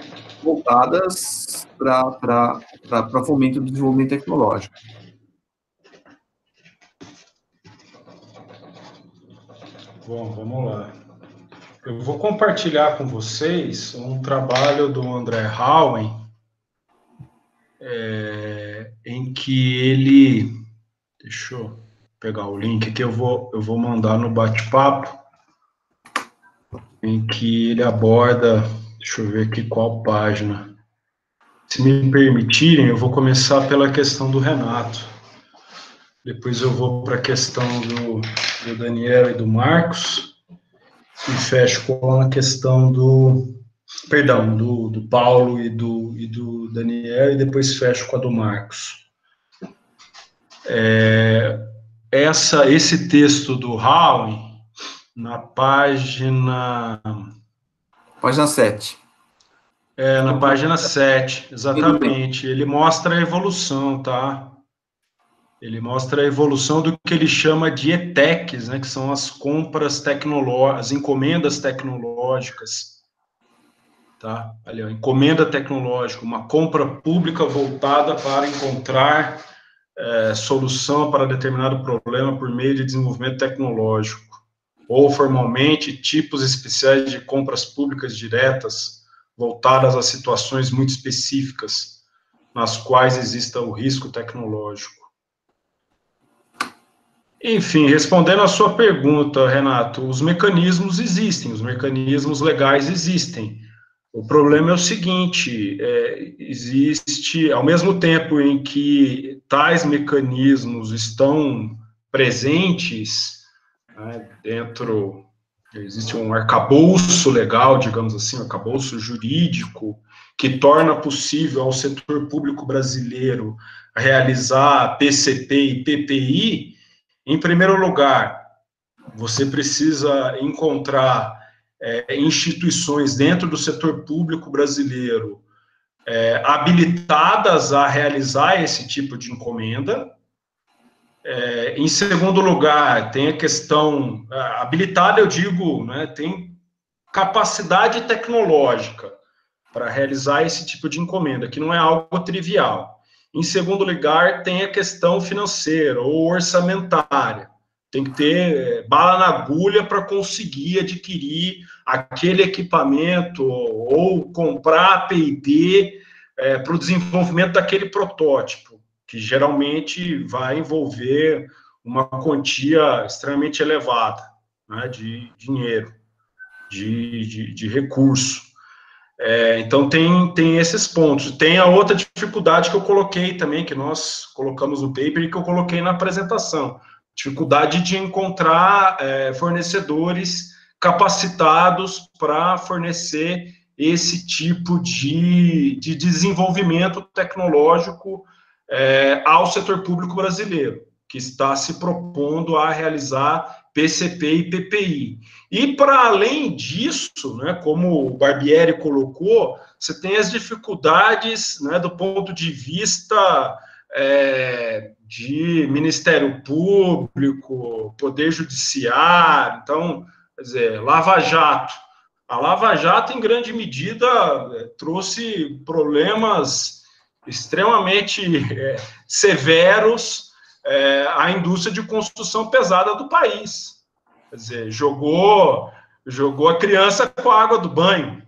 voltadas para fomento do desenvolvimento tecnológico. Bom, vamos lá. Eu vou compartilhar com vocês um trabalho do André Howen, é, em que ele Deixa eu pegar o link que eu vou, eu vou mandar no bate-papo, em que ele aborda, deixa eu ver aqui qual página. Se me permitirem, eu vou começar pela questão do Renato. Depois eu vou para a questão do, do Daniel e do Marcos. E fecho com a questão do. Perdão, do, do Paulo e do, e do Daniel, e depois fecho com a do Marcos. É, essa, esse texto do Howe, na página. Página 7. É, na página 7, exatamente. Ele mostra a evolução, tá? Ele mostra a evolução do que ele chama de ETECs, né, que são as compras tecnológicas, as encomendas tecnológicas. Tá? Ali, ó, encomenda tecnológica, uma compra pública voltada para encontrar é, solução para determinado problema por meio de desenvolvimento tecnológico, ou formalmente tipos especiais de compras públicas diretas voltadas a situações muito específicas nas quais exista o risco tecnológico. Enfim, respondendo à sua pergunta, Renato, os mecanismos existem, os mecanismos legais existem. O problema é o seguinte: é, existe, ao mesmo tempo em que tais mecanismos estão presentes né, dentro, existe um arcabouço legal, digamos assim, um arcabouço jurídico, que torna possível ao setor público brasileiro realizar PCP e PPI, em primeiro lugar, você precisa encontrar é, instituições dentro do setor público brasileiro é, habilitadas a realizar esse tipo de encomenda. É, em segundo lugar, tem a questão habilitada, eu digo, né, tem capacidade tecnológica para realizar esse tipo de encomenda, que não é algo trivial. Em segundo lugar, tem a questão financeira ou orçamentária. Tem que ter é, bala na agulha para conseguir adquirir aquele equipamento ou comprar a P&D é, para o desenvolvimento daquele protótipo, que geralmente vai envolver uma quantia extremamente elevada né, de dinheiro, de, de, de recurso. É, então, tem, tem esses pontos. Tem a outra dificuldade que eu coloquei também, que nós colocamos no paper e que eu coloquei na apresentação. Dificuldade de encontrar é, fornecedores capacitados para fornecer esse tipo de, de desenvolvimento tecnológico é, ao setor público brasileiro, que está se propondo a realizar PCP e PPI. E para além disso, né, como o Barbieri colocou, você tem as dificuldades né, do ponto de vista é, de Ministério Público, Poder Judiciário, então, quer dizer, Lava Jato. A Lava Jato, em grande medida, é, trouxe problemas extremamente é, severos é, a indústria de construção pesada do país. Quer dizer, jogou, jogou a criança com a água do banho.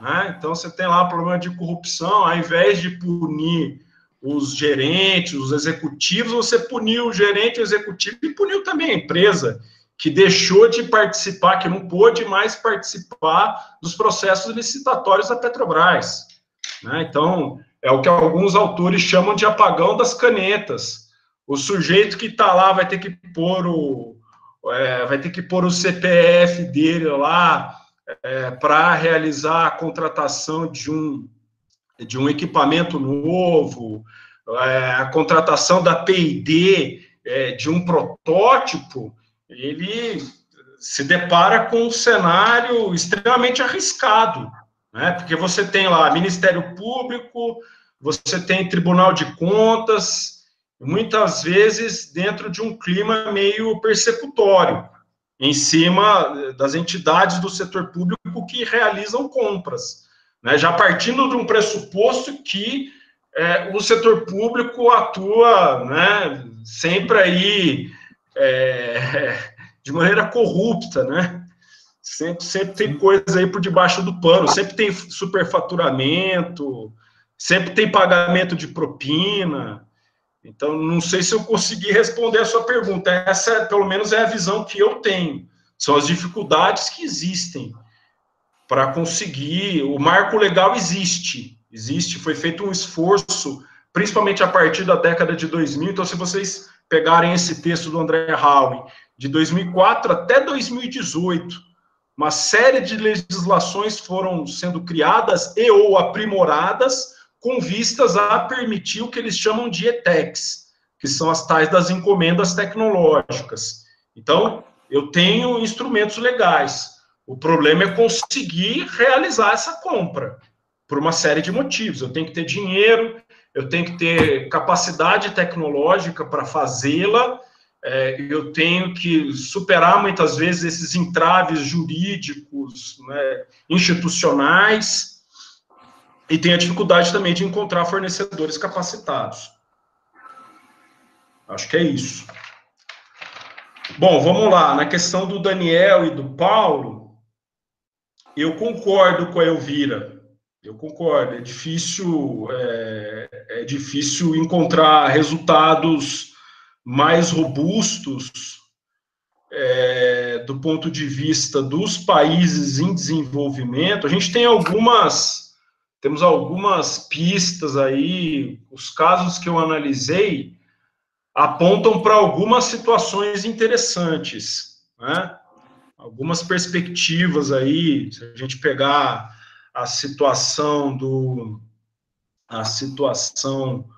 Né? Então, você tem lá problema de corrupção, ao invés de punir os gerentes, os executivos, você puniu o gerente, o executivo e puniu também a empresa, que deixou de participar, que não pôde mais participar dos processos licitatórios da Petrobras. Né? Então, é o que alguns autores chamam de apagão das canetas. O sujeito que está lá vai ter que pôr o é, vai ter que pôr o CPF dele lá é, para realizar a contratação de um de um equipamento novo, é, a contratação da P&D é, de um protótipo, ele se depara com um cenário extremamente arriscado, né? Porque você tem lá Ministério Público, você tem Tribunal de Contas, muitas vezes dentro de um clima meio persecutório, em cima das entidades do setor público que realizam compras, né? já partindo de um pressuposto que é, o setor público atua né, sempre aí é, de maneira corrupta, né? Sempre, sempre tem coisa aí por debaixo do pano, sempre tem superfaturamento, sempre tem pagamento de propina, então, não sei se eu consegui responder a sua pergunta. Essa, pelo menos, é a visão que eu tenho. São as dificuldades que existem para conseguir. O marco legal existe, existe. Foi feito um esforço, principalmente a partir da década de 2000. Então, se vocês pegarem esse texto do André Howe, de 2004 até 2018, uma série de legislações foram sendo criadas e ou aprimoradas com vistas a permitir o que eles chamam de ETECs, que são as tais das encomendas tecnológicas. Então, eu tenho instrumentos legais. O problema é conseguir realizar essa compra, por uma série de motivos. Eu tenho que ter dinheiro, eu tenho que ter capacidade tecnológica para fazê-la, é, eu tenho que superar muitas vezes esses entraves jurídicos, né, institucionais, e tem a dificuldade também de encontrar fornecedores capacitados. Acho que é isso. Bom, vamos lá. Na questão do Daniel e do Paulo, eu concordo com a Elvira. Eu concordo. É difícil, é, é difícil encontrar resultados mais robustos é, do ponto de vista dos países em desenvolvimento. A gente tem algumas temos algumas pistas aí, os casos que eu analisei apontam para algumas situações interessantes, né? Algumas perspectivas aí, se a gente pegar a situação do a situação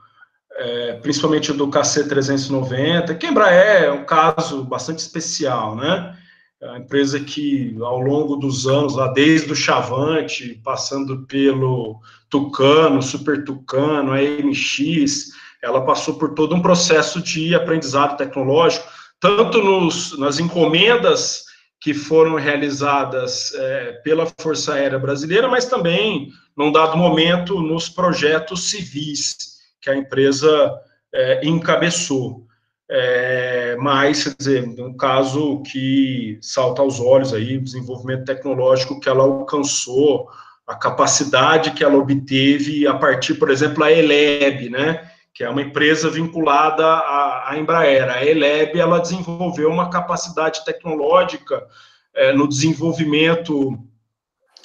é, principalmente do KC390, que Embraer é um caso bastante especial, né? É uma empresa que, ao longo dos anos, lá desde o Chavante, passando pelo Tucano, Super Tucano, a MX, ela passou por todo um processo de aprendizado tecnológico, tanto nos, nas encomendas que foram realizadas é, pela Força Aérea Brasileira, mas também, num dado momento, nos projetos civis que a empresa é, encabeçou. É, mas, quer dizer, um caso que salta aos olhos aí, o desenvolvimento tecnológico que ela alcançou, a capacidade que ela obteve a partir, por exemplo, da Eleb, né, que é uma empresa vinculada à, à Embraer. A Eleb, ela desenvolveu uma capacidade tecnológica é, no desenvolvimento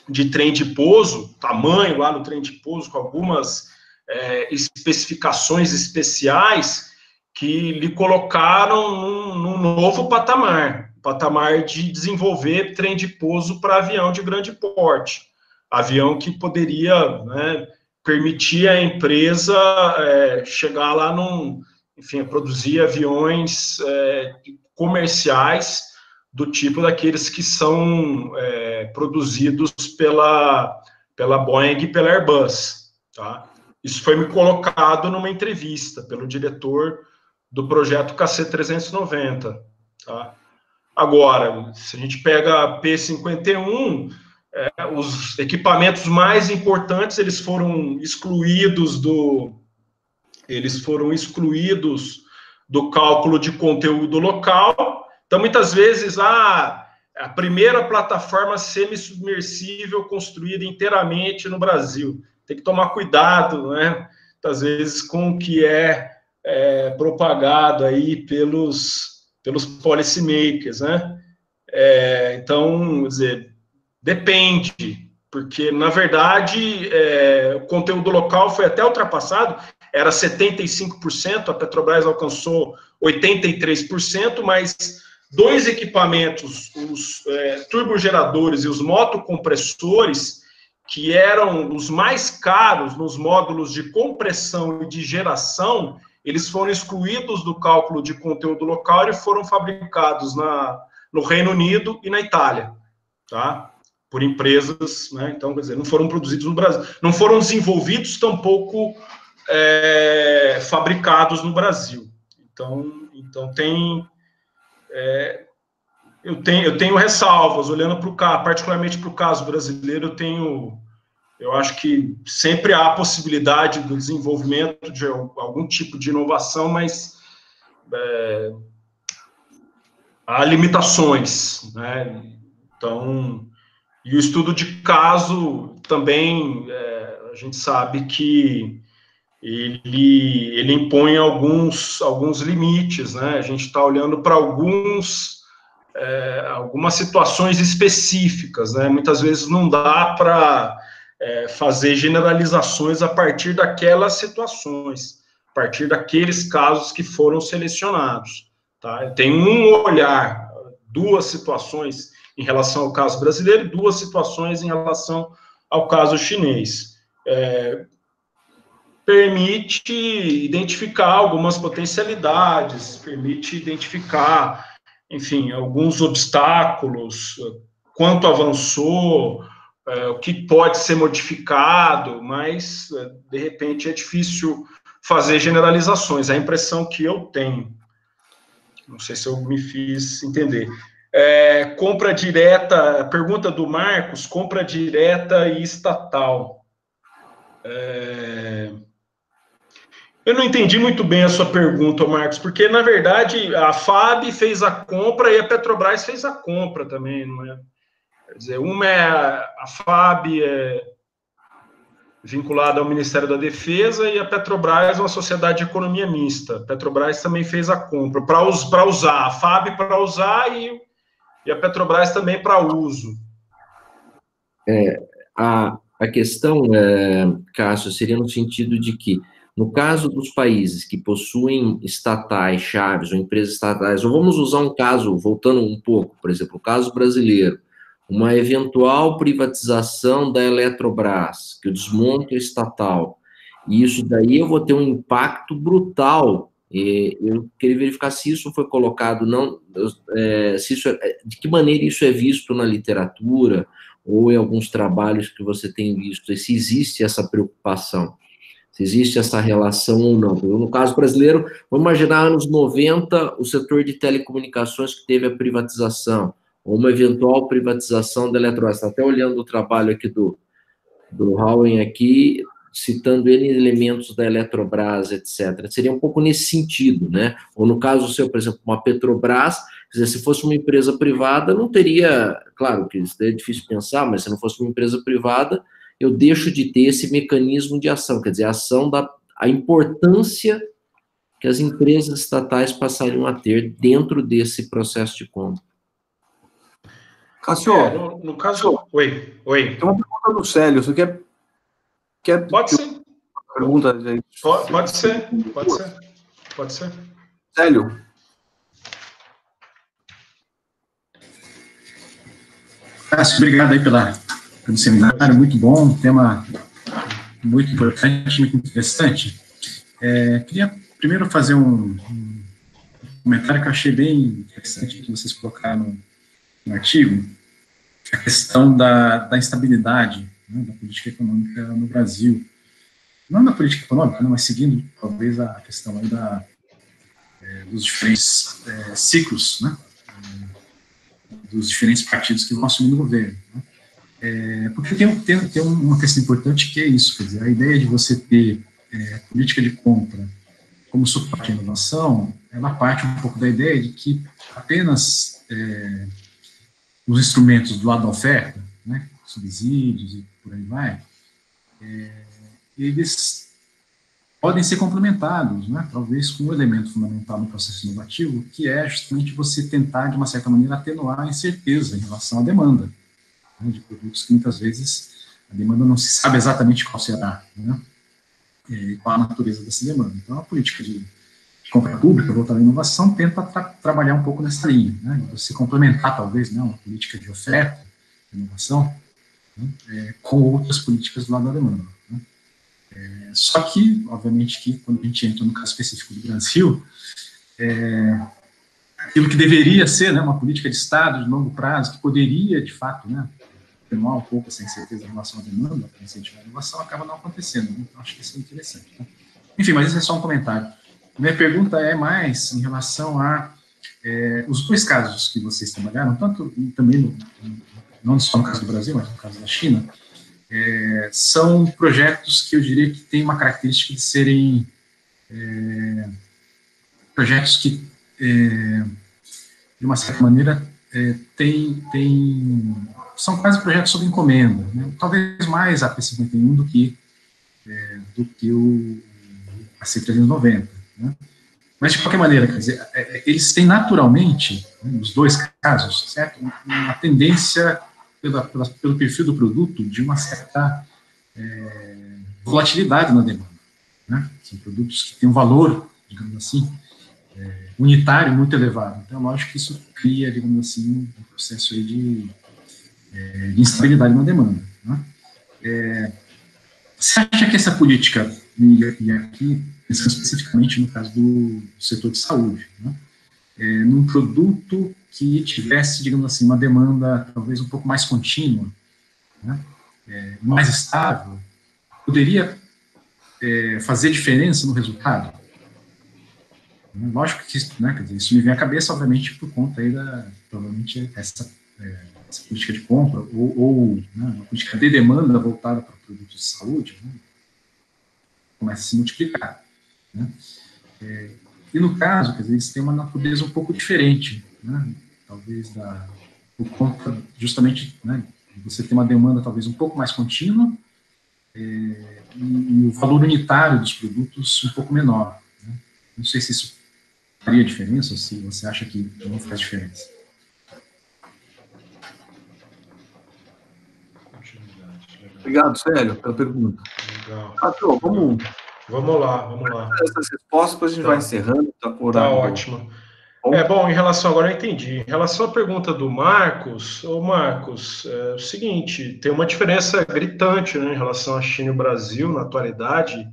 de trem de pouso, tamanho lá no trem de pouso, com algumas é, especificações especiais que lhe colocaram num, num novo patamar, patamar de desenvolver trem de pouso para avião de grande porte avião que poderia né, permitir à empresa é, chegar lá num, enfim, produzir aviões é, comerciais do tipo daqueles que são é, produzidos pela, pela Boeing e pela Airbus, tá? Isso foi me colocado numa entrevista pelo diretor do projeto KC-390, tá? Agora, se a gente pega a P-51, é, os equipamentos mais importantes eles foram excluídos do eles foram excluídos do cálculo de conteúdo local. Então, muitas vezes, ah, a primeira plataforma semi-submersível construída inteiramente no Brasil. Tem que tomar cuidado, né? Muitas vezes com o que é, é propagado aí pelos, pelos policymakers, né? É, então, dizer, Depende, porque, na verdade, é, o conteúdo local foi até ultrapassado, era 75%, a Petrobras alcançou 83%, mas dois equipamentos, os é, turbogeradores e os motocompressores, que eram os mais caros nos módulos de compressão e de geração, eles foram excluídos do cálculo de conteúdo local e foram fabricados na, no Reino Unido e na Itália, tá? por empresas, né? Então, quer dizer, não foram produzidos no Brasil, não foram desenvolvidos, tampouco é, fabricados no Brasil. Então, então tem, é, eu tenho, eu tenho ressalvas olhando para o caso, particularmente para o caso brasileiro, eu tenho, eu acho que sempre há a possibilidade do desenvolvimento de algum tipo de inovação, mas é, há limitações, né? Então e o estudo de caso também, é, a gente sabe que ele, ele impõe alguns, alguns limites, né? A gente está olhando para alguns, é, algumas situações específicas, né? Muitas vezes não dá para é, fazer generalizações a partir daquelas situações, a partir daqueles casos que foram selecionados, tá? Tem um olhar, duas situações em relação ao caso brasileiro duas situações em relação ao caso chinês. É, permite identificar algumas potencialidades, permite identificar, enfim, alguns obstáculos, quanto avançou, o que pode ser modificado, mas, é, de repente, é difícil fazer generalizações. É a impressão que eu tenho. Não sei se eu me fiz entender. É, compra direta, pergunta do Marcos, compra direta e estatal. É, eu não entendi muito bem a sua pergunta, Marcos, porque na verdade a FAB fez a compra e a Petrobras fez a compra também, não é? Quer dizer, uma é a, FAB é vinculada ao Ministério da Defesa e a Petrobras uma sociedade de economia mista. A Petrobras também fez a compra para us, usar, a FAB para usar e e a Petrobras também para uso. É, a, a questão, é, Cássio, seria no sentido de que, no caso dos países que possuem estatais, chaves ou empresas estatais, ou vamos usar um caso, voltando um pouco, por exemplo, o caso brasileiro, uma eventual privatização da Eletrobras, que o desmonte é estatal, e isso daí eu vou ter um impacto brutal. E eu queria verificar se isso foi colocado, não, é, se isso é, de que maneira isso é visto na literatura ou em alguns trabalhos que você tem visto, se existe essa preocupação, se existe essa relação ou não. No caso brasileiro, vamos imaginar anos 90, o setor de telecomunicações que teve a privatização, ou uma eventual privatização da Eletrobras. Está até olhando o trabalho aqui do, do Howen aqui, citando N elementos da Eletrobras, etc. Seria um pouco nesse sentido, né? Ou no caso seu, por exemplo, uma Petrobras, dizer, se fosse uma empresa privada, não teria, claro que isso é difícil pensar, mas se não fosse uma empresa privada, eu deixo de ter esse mecanismo de ação, quer dizer, a ação da a importância que as empresas estatais passariam a ter dentro desse processo de compra. Cássio, é, no, no, caso, oi, oi. Tem uma pergunta do Célio, você quer Quer pode ser. Pergunta aí. Pode, pode ser, pode ser. Pode ser. Célio. Cássio, obrigado aí pela, pelo seminário, muito bom, tema muito importante, muito interessante. É, queria primeiro fazer um, um, comentário que eu achei bem interessante que vocês colocaram no, artigo, a questão da, da instabilidade né, da política econômica no Brasil. Não da política econômica, não, mas seguindo talvez a questão aí da, é, dos diferentes é, ciclos, né, dos diferentes partidos que vão assumindo o governo. Né. É, porque tem, tem, tem uma questão importante que é isso, quer dizer, a ideia de você ter é, política de compra como suporte à inovação, ela parte um pouco da ideia de que apenas é, os instrumentos do lado da oferta, né, subsídios e por aí vai, é, eles podem ser complementados, né, talvez com um elemento fundamental no processo inovativo, que é justamente você tentar, de uma certa maneira, atenuar a incerteza em relação à demanda né, de produtos que muitas vezes a demanda não se sabe exatamente qual será, né, e qual a natureza dessa demanda. Então, a política de compra pública voltada à inovação tenta tra trabalhar um pouco nessa linha, né, você complementar, talvez, né, uma política de oferta, de inovação, né, é, com outras políticas do lado da demanda. Né. É, só que, obviamente, que quando a gente entra no caso específico do Brasil, é, aquilo que deveria ser né, uma política de Estado de longo prazo, que poderia, de fato, né, atenuar um pouco essa incerteza em relação à demanda, incentivar a inovação, acaba não acontecendo. Né? Então, acho que isso é interessante. Né? Enfim, mas isso é só um comentário. Minha pergunta é mais em relação a é, os dois casos que vocês trabalharam, tanto também no, não só no caso do Brasil, mas no caso da China, é, são projetos que eu diria que têm uma característica de serem é, projetos que, é, de uma certa maneira, é, tem, tem, são quase projetos sob encomenda, né? talvez mais a P51 do que, é, do que o, a C390. Né? Mas, de qualquer maneira, quer dizer, é, eles têm naturalmente, né, nos dois casos, certo, uma tendência pela, pela, pelo perfil do produto, de uma certa é, volatilidade na demanda. Né? São produtos que têm um valor, digamos assim, é, unitário muito elevado. Então, lógico que isso cria, digamos assim, um processo de, é, de instabilidade na demanda. Né? É, você acha que essa política, e aqui, pensando especificamente no caso do setor de saúde, né? é, num produto que tivesse, digamos assim, uma demanda talvez um pouco mais contínua, né, é, mais estável, poderia é, fazer diferença no resultado? Lógico que né, dizer, isso me vem à cabeça, obviamente, por conta aí da, provavelmente, essa, é, essa política de compra, ou, ou né, uma política de demanda voltada para produtos de saúde, né, começa a se multiplicar. Né? É, e no caso, quer dizer, eles têm uma natureza um pouco diferente, né? talvez da, por conta justamente né, você tem uma demanda talvez um pouco mais contínua é, e, e, o valor unitário dos produtos um pouco menor. Né? Não sei se isso faria diferença ou se você acha que não faz diferença. Obrigado, Célio, pela pergunta. Legal. Arthur, vamos Vamos lá, vamos lá. Essas respostas, depois a gente tá. vai encerrando. Tá, por tá ótimo. Bom. É bom, em relação, agora eu entendi. Em relação à pergunta do Marcos, ô Marcos, é o seguinte, tem uma diferença gritante né, em relação à China e o Brasil na atualidade,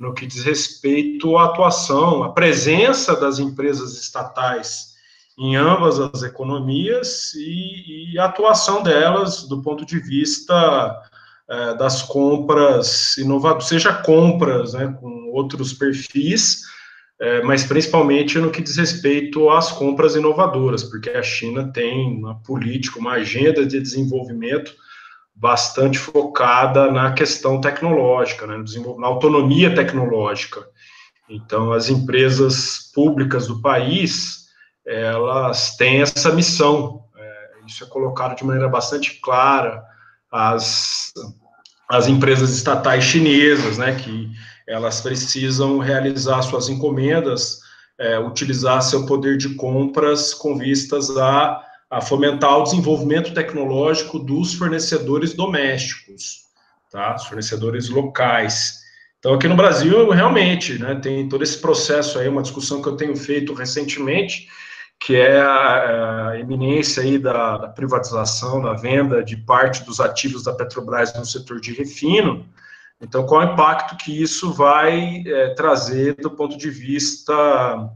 no que diz respeito à atuação, à presença das empresas estatais em ambas as economias e, e a atuação delas do ponto de vista é, das compras inovadoras, seja compras né, com outros perfis, é, mas principalmente no que diz respeito às compras inovadoras, porque a China tem uma política, uma agenda de desenvolvimento bastante focada na questão tecnológica, né, na autonomia tecnológica. Então, as empresas públicas do país, elas têm essa missão, é, isso é colocado de maneira bastante clara, as, as empresas estatais chinesas, né, que elas precisam realizar suas encomendas, é, utilizar seu poder de compras com vistas a, a fomentar o desenvolvimento tecnológico dos fornecedores domésticos, tá? Os fornecedores locais. Então, aqui no Brasil, realmente, né, tem todo esse processo aí, uma discussão que eu tenho feito recentemente, que é a, a iminência aí da, da, privatização, da venda de parte dos ativos da Petrobras no setor de refino, então, qual é o impacto que isso vai é, trazer do ponto de vista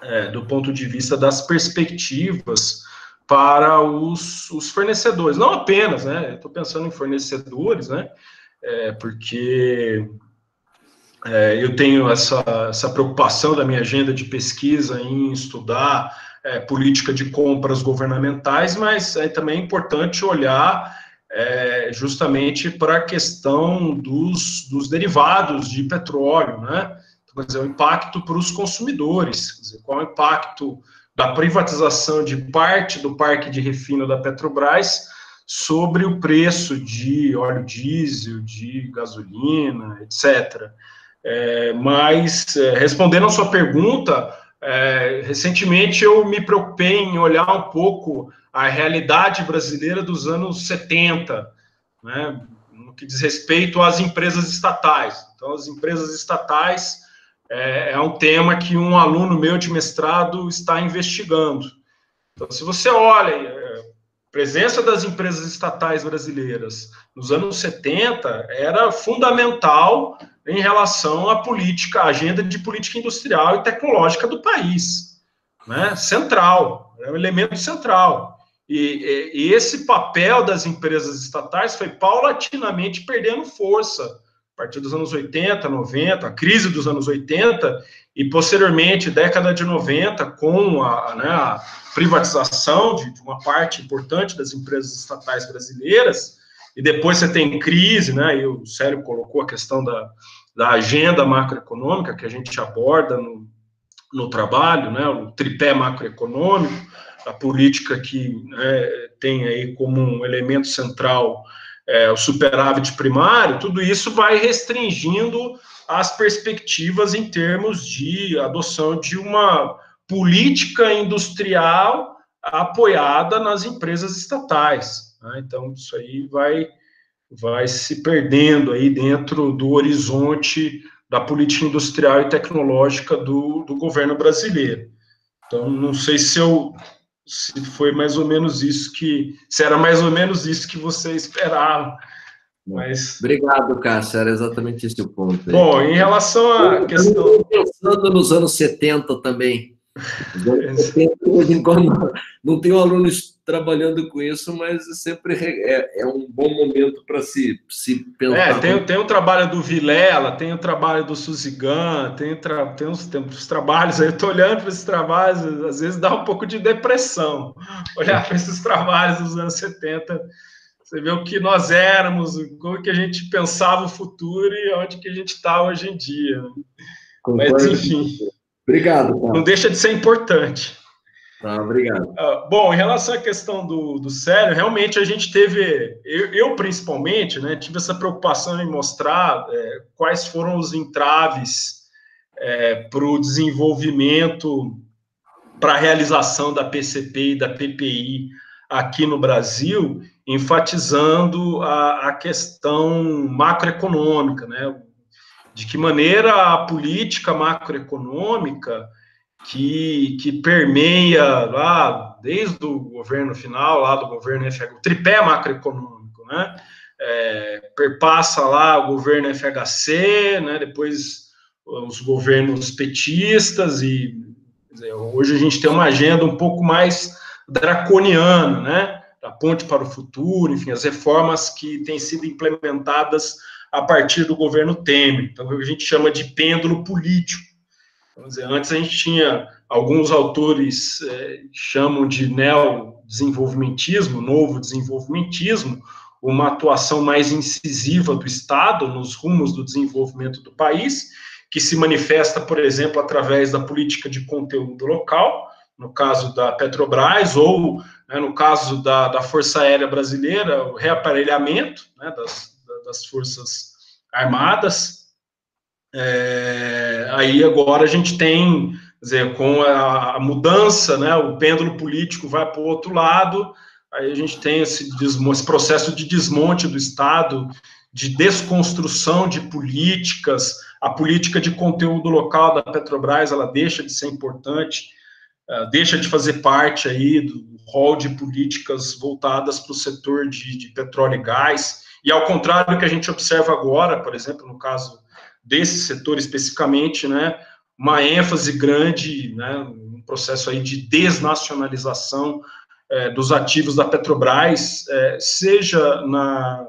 é, do ponto de vista das perspectivas para os, os fornecedores? Não apenas, né? Estou pensando em fornecedores, né? É, porque é, eu tenho essa, essa preocupação da minha agenda de pesquisa em estudar é, política de compras governamentais, mas é também importante olhar é, justamente para a questão dos, dos derivados de petróleo, né? Então, quer dizer, o impacto para os consumidores, dizer, qual é o impacto da privatização de parte do parque de refino da Petrobras sobre o preço de óleo diesel, de gasolina, etc. É, mas, é, respondendo a sua pergunta, é, recentemente eu me preocupei em olhar um pouco a realidade brasileira dos anos 70, né, no que diz respeito às empresas estatais. Então, as empresas estatais é, é um tema que um aluno meu de mestrado está investigando. Então, se você olha presença das empresas estatais brasileiras nos anos 70 era fundamental em relação à política, à agenda de política industrial e tecnológica do país, né? Central, é um elemento central. E, e, esse papel das empresas estatais foi paulatinamente perdendo força partir dos anos 80, 90, a crise dos anos 80 e posteriormente década de 90 com a, né, a privatização de, de, uma parte importante das empresas estatais brasileiras e depois você tem crise, né? E o Célio colocou a questão da, da agenda macroeconômica que a gente aborda no, no trabalho, né? O tripé macroeconômico a política que né, tem aí como um elemento central é, o superávit primário, tudo isso vai restringindo as perspectivas em termos de adoção de uma política industrial apoiada nas empresas estatais. Né? Então, isso aí vai, vai se perdendo aí dentro do horizonte da política industrial e tecnológica do, do governo brasileiro. Então, não sei se eu se foi mais ou menos isso que, se era mais ou menos isso que você esperava. Mas... Obrigado, Cássio, era exatamente esse o ponto. Aí. Bom, em relação à questão... Pensando nos anos 70 também, em quando não tenho alunos trabalhando com isso, mas sempre é, é um bom momento para se, se pensar. É, tem, tem o trabalho do Vilela, tem o trabalho do Suzigan, tem, tra, tem, uns, tem uns trabalhos aí, eu estou olhando para esses trabalhos, às vezes dá um pouco de depressão. Olhar para esses trabalhos dos anos 70, você vê o que nós éramos, como que a gente pensava o futuro e onde que a gente está hoje em dia. Né? Mas, enfim. Obrigado. Cara. Não deixa de ser importante. Ah, obrigado. Uh, bom, em relação à questão do, do sério, realmente a gente teve, eu, eu principalmente, né, tive essa preocupação em mostrar é, quais foram os entraves é, para o desenvolvimento, para a realização da PCP e da PPI aqui no Brasil, enfatizando a, a questão macroeconômica, né, de que maneira a política macroeconômica que, que permeia lá desde o governo final, lá do governo FHC, o tripé macroeconômico, né? É, perpassa lá o governo FHC, né? Depois os governos petistas e dizer, hoje a gente tem uma agenda um pouco mais draconiana, né? Da ponte para o futuro, enfim, as reformas que têm sido implementadas a partir do governo Temer. Então, a gente chama de pêndulo político. Vamos dizer, antes a gente tinha alguns autores é, chamam de neo-desenvolvimentismo, novo desenvolvimentismo, uma atuação mais incisiva do Estado nos rumos do desenvolvimento do país, que se manifesta, por exemplo, através da política de conteúdo local, no caso da Petrobras, ou né, no caso da, da, Força Aérea Brasileira, o reaparelhamento né, das, das Forças Armadas. É, aí agora a gente tem, dizer, com a, a mudança, né, o pêndulo político vai para o outro lado, aí a gente tem esse, esse processo de desmonte do Estado, de desconstrução de políticas, a política de conteúdo local da Petrobras, ela deixa de ser importante, uh, deixa de fazer parte aí do rol de políticas voltadas para o setor de, de petróleo e gás, e ao contrário do que a gente observa agora, por exemplo, no caso desse setor especificamente, né, uma ênfase grande, né, um processo aí de desnacionalização é, dos ativos da Petrobras, é, seja na,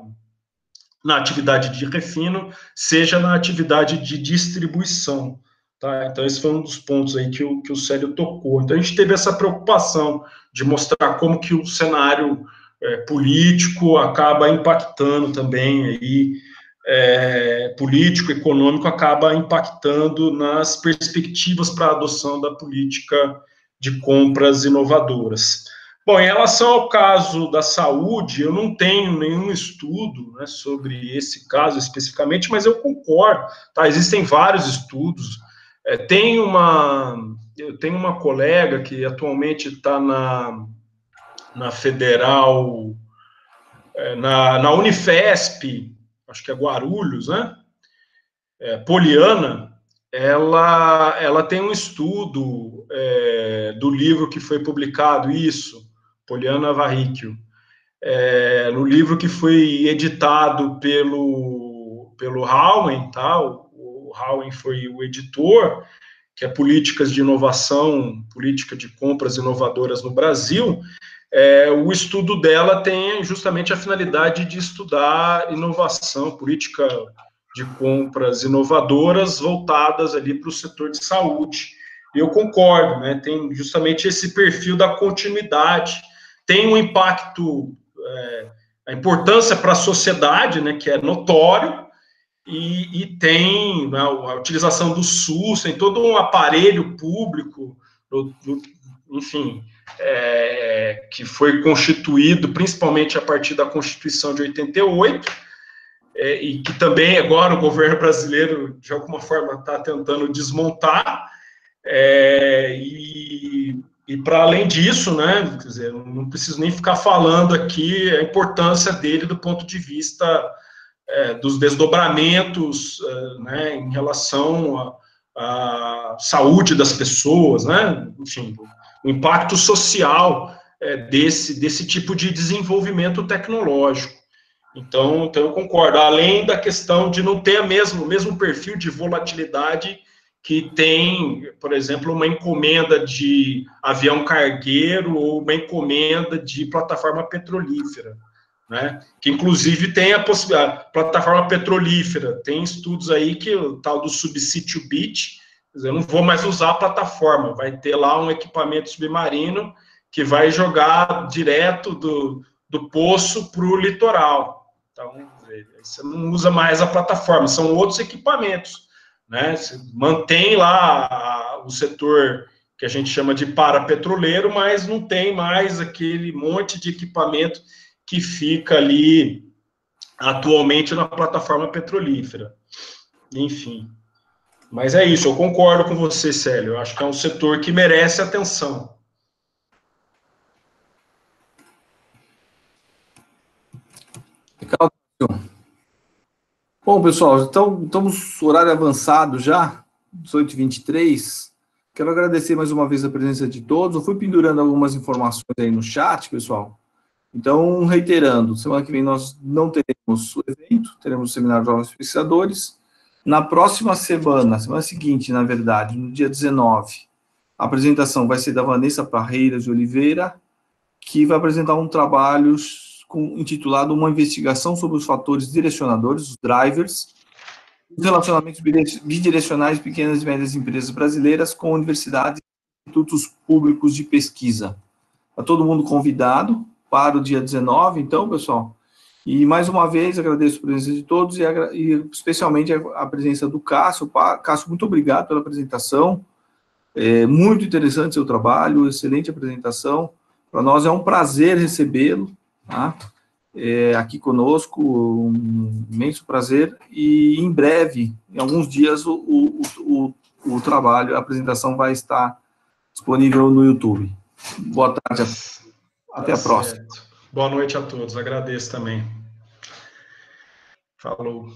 na atividade de refino, seja na atividade de distribuição. Tá? Então, esse foi um dos pontos aí que o, que o Célio tocou. Então, a gente teve essa preocupação de mostrar como que o cenário é, político acaba impactando também aí, é, político, econômico, acaba impactando nas perspectivas para a adoção da política de compras inovadoras. Bom, em relação ao caso da saúde, eu não tenho nenhum estudo né, sobre esse caso especificamente, mas eu concordo. Tá? Existem vários estudos. É, tem uma, eu tenho uma colega que atualmente está na, na Federal, é, na, na Unifesp, acho que é Guarulhos, né? É, Poliana, ela, ela tem um estudo é, do livro que foi publicado, isso, Poliana Varricchio, é, no livro que foi editado pelo, pelo Howen, tá? o, o Howen foi o editor, que é Políticas de Inovação, Política de Compras Inovadoras no Brasil, é, o estudo dela tem justamente a finalidade de estudar inovação, política de compras inovadoras voltadas ali para o setor de saúde. Eu concordo, né? Tem justamente esse perfil da continuidade tem um impacto, é, a importância para a sociedade, né, que é notório, e, e tem né, a utilização do SUS, tem todo um aparelho público, do, do, enfim, é, que foi constituído principalmente a partir da Constituição de 88, é, e que também agora o governo brasileiro, de alguma forma, está tentando desmontar, é, e e para além disso, né, quer dizer, não preciso nem ficar falando aqui a importância dele do ponto de vista é, dos desdobramentos é, né, em relação à saúde das pessoas, né, enfim, o impacto social é, desse, desse tipo de desenvolvimento tecnológico. Então, então, eu concordo, além da questão de não ter mesmo, o mesmo perfil de volatilidade que tem, por exemplo, uma encomenda de avião cargueiro ou uma encomenda de plataforma petrolífera, né? Que inclusive tem a possibilidade, plataforma petrolífera, tem estudos aí que o tal do subsítio bit, eu não vou mais usar a plataforma, vai ter lá um equipamento submarino que vai jogar direto do, do poço para o litoral. Então, você não usa mais a plataforma, são outros equipamentos né? Mantém lá o setor que a gente chama de parapetroleiro, mas não tem mais aquele monte de equipamento que fica ali atualmente na plataforma petrolífera. Enfim. Mas é isso, eu concordo com você, Célio. Eu acho que é um setor que merece atenção. Legal. Bom, pessoal, então estamos horário avançado já, 18h23. Quero agradecer mais uma vez a presença de todos. Eu fui pendurando algumas informações aí no chat, pessoal. Então, reiterando, semana que vem nós não teremos o evento, teremos o seminário de jovens pesquisadores. Na próxima semana, semana seguinte, na verdade, no dia 19, a apresentação vai ser da Vanessa Parreira de Oliveira, que vai apresentar um trabalho com, intitulado Uma investigação sobre os fatores direcionadores, os drivers, os relacionamentos bidirecionais de pequenas e médias empresas brasileiras com universidades e institutos públicos de pesquisa. Está todo mundo convidado para o dia 19, então, pessoal. E mais uma vez agradeço a presença de todos e, e especialmente a, presença do Cássio. Cássio, muito obrigado pela apresentação. É muito interessante seu trabalho, excelente apresentação. Para nós é um prazer recebê-lo tá? é, aqui conosco, um imenso prazer. E em breve, em alguns dias, o, o, o, o trabalho, a apresentação vai estar disponível no YouTube. Boa tarde, até a próxima. Boa noite a todos, agradeço também. Falou.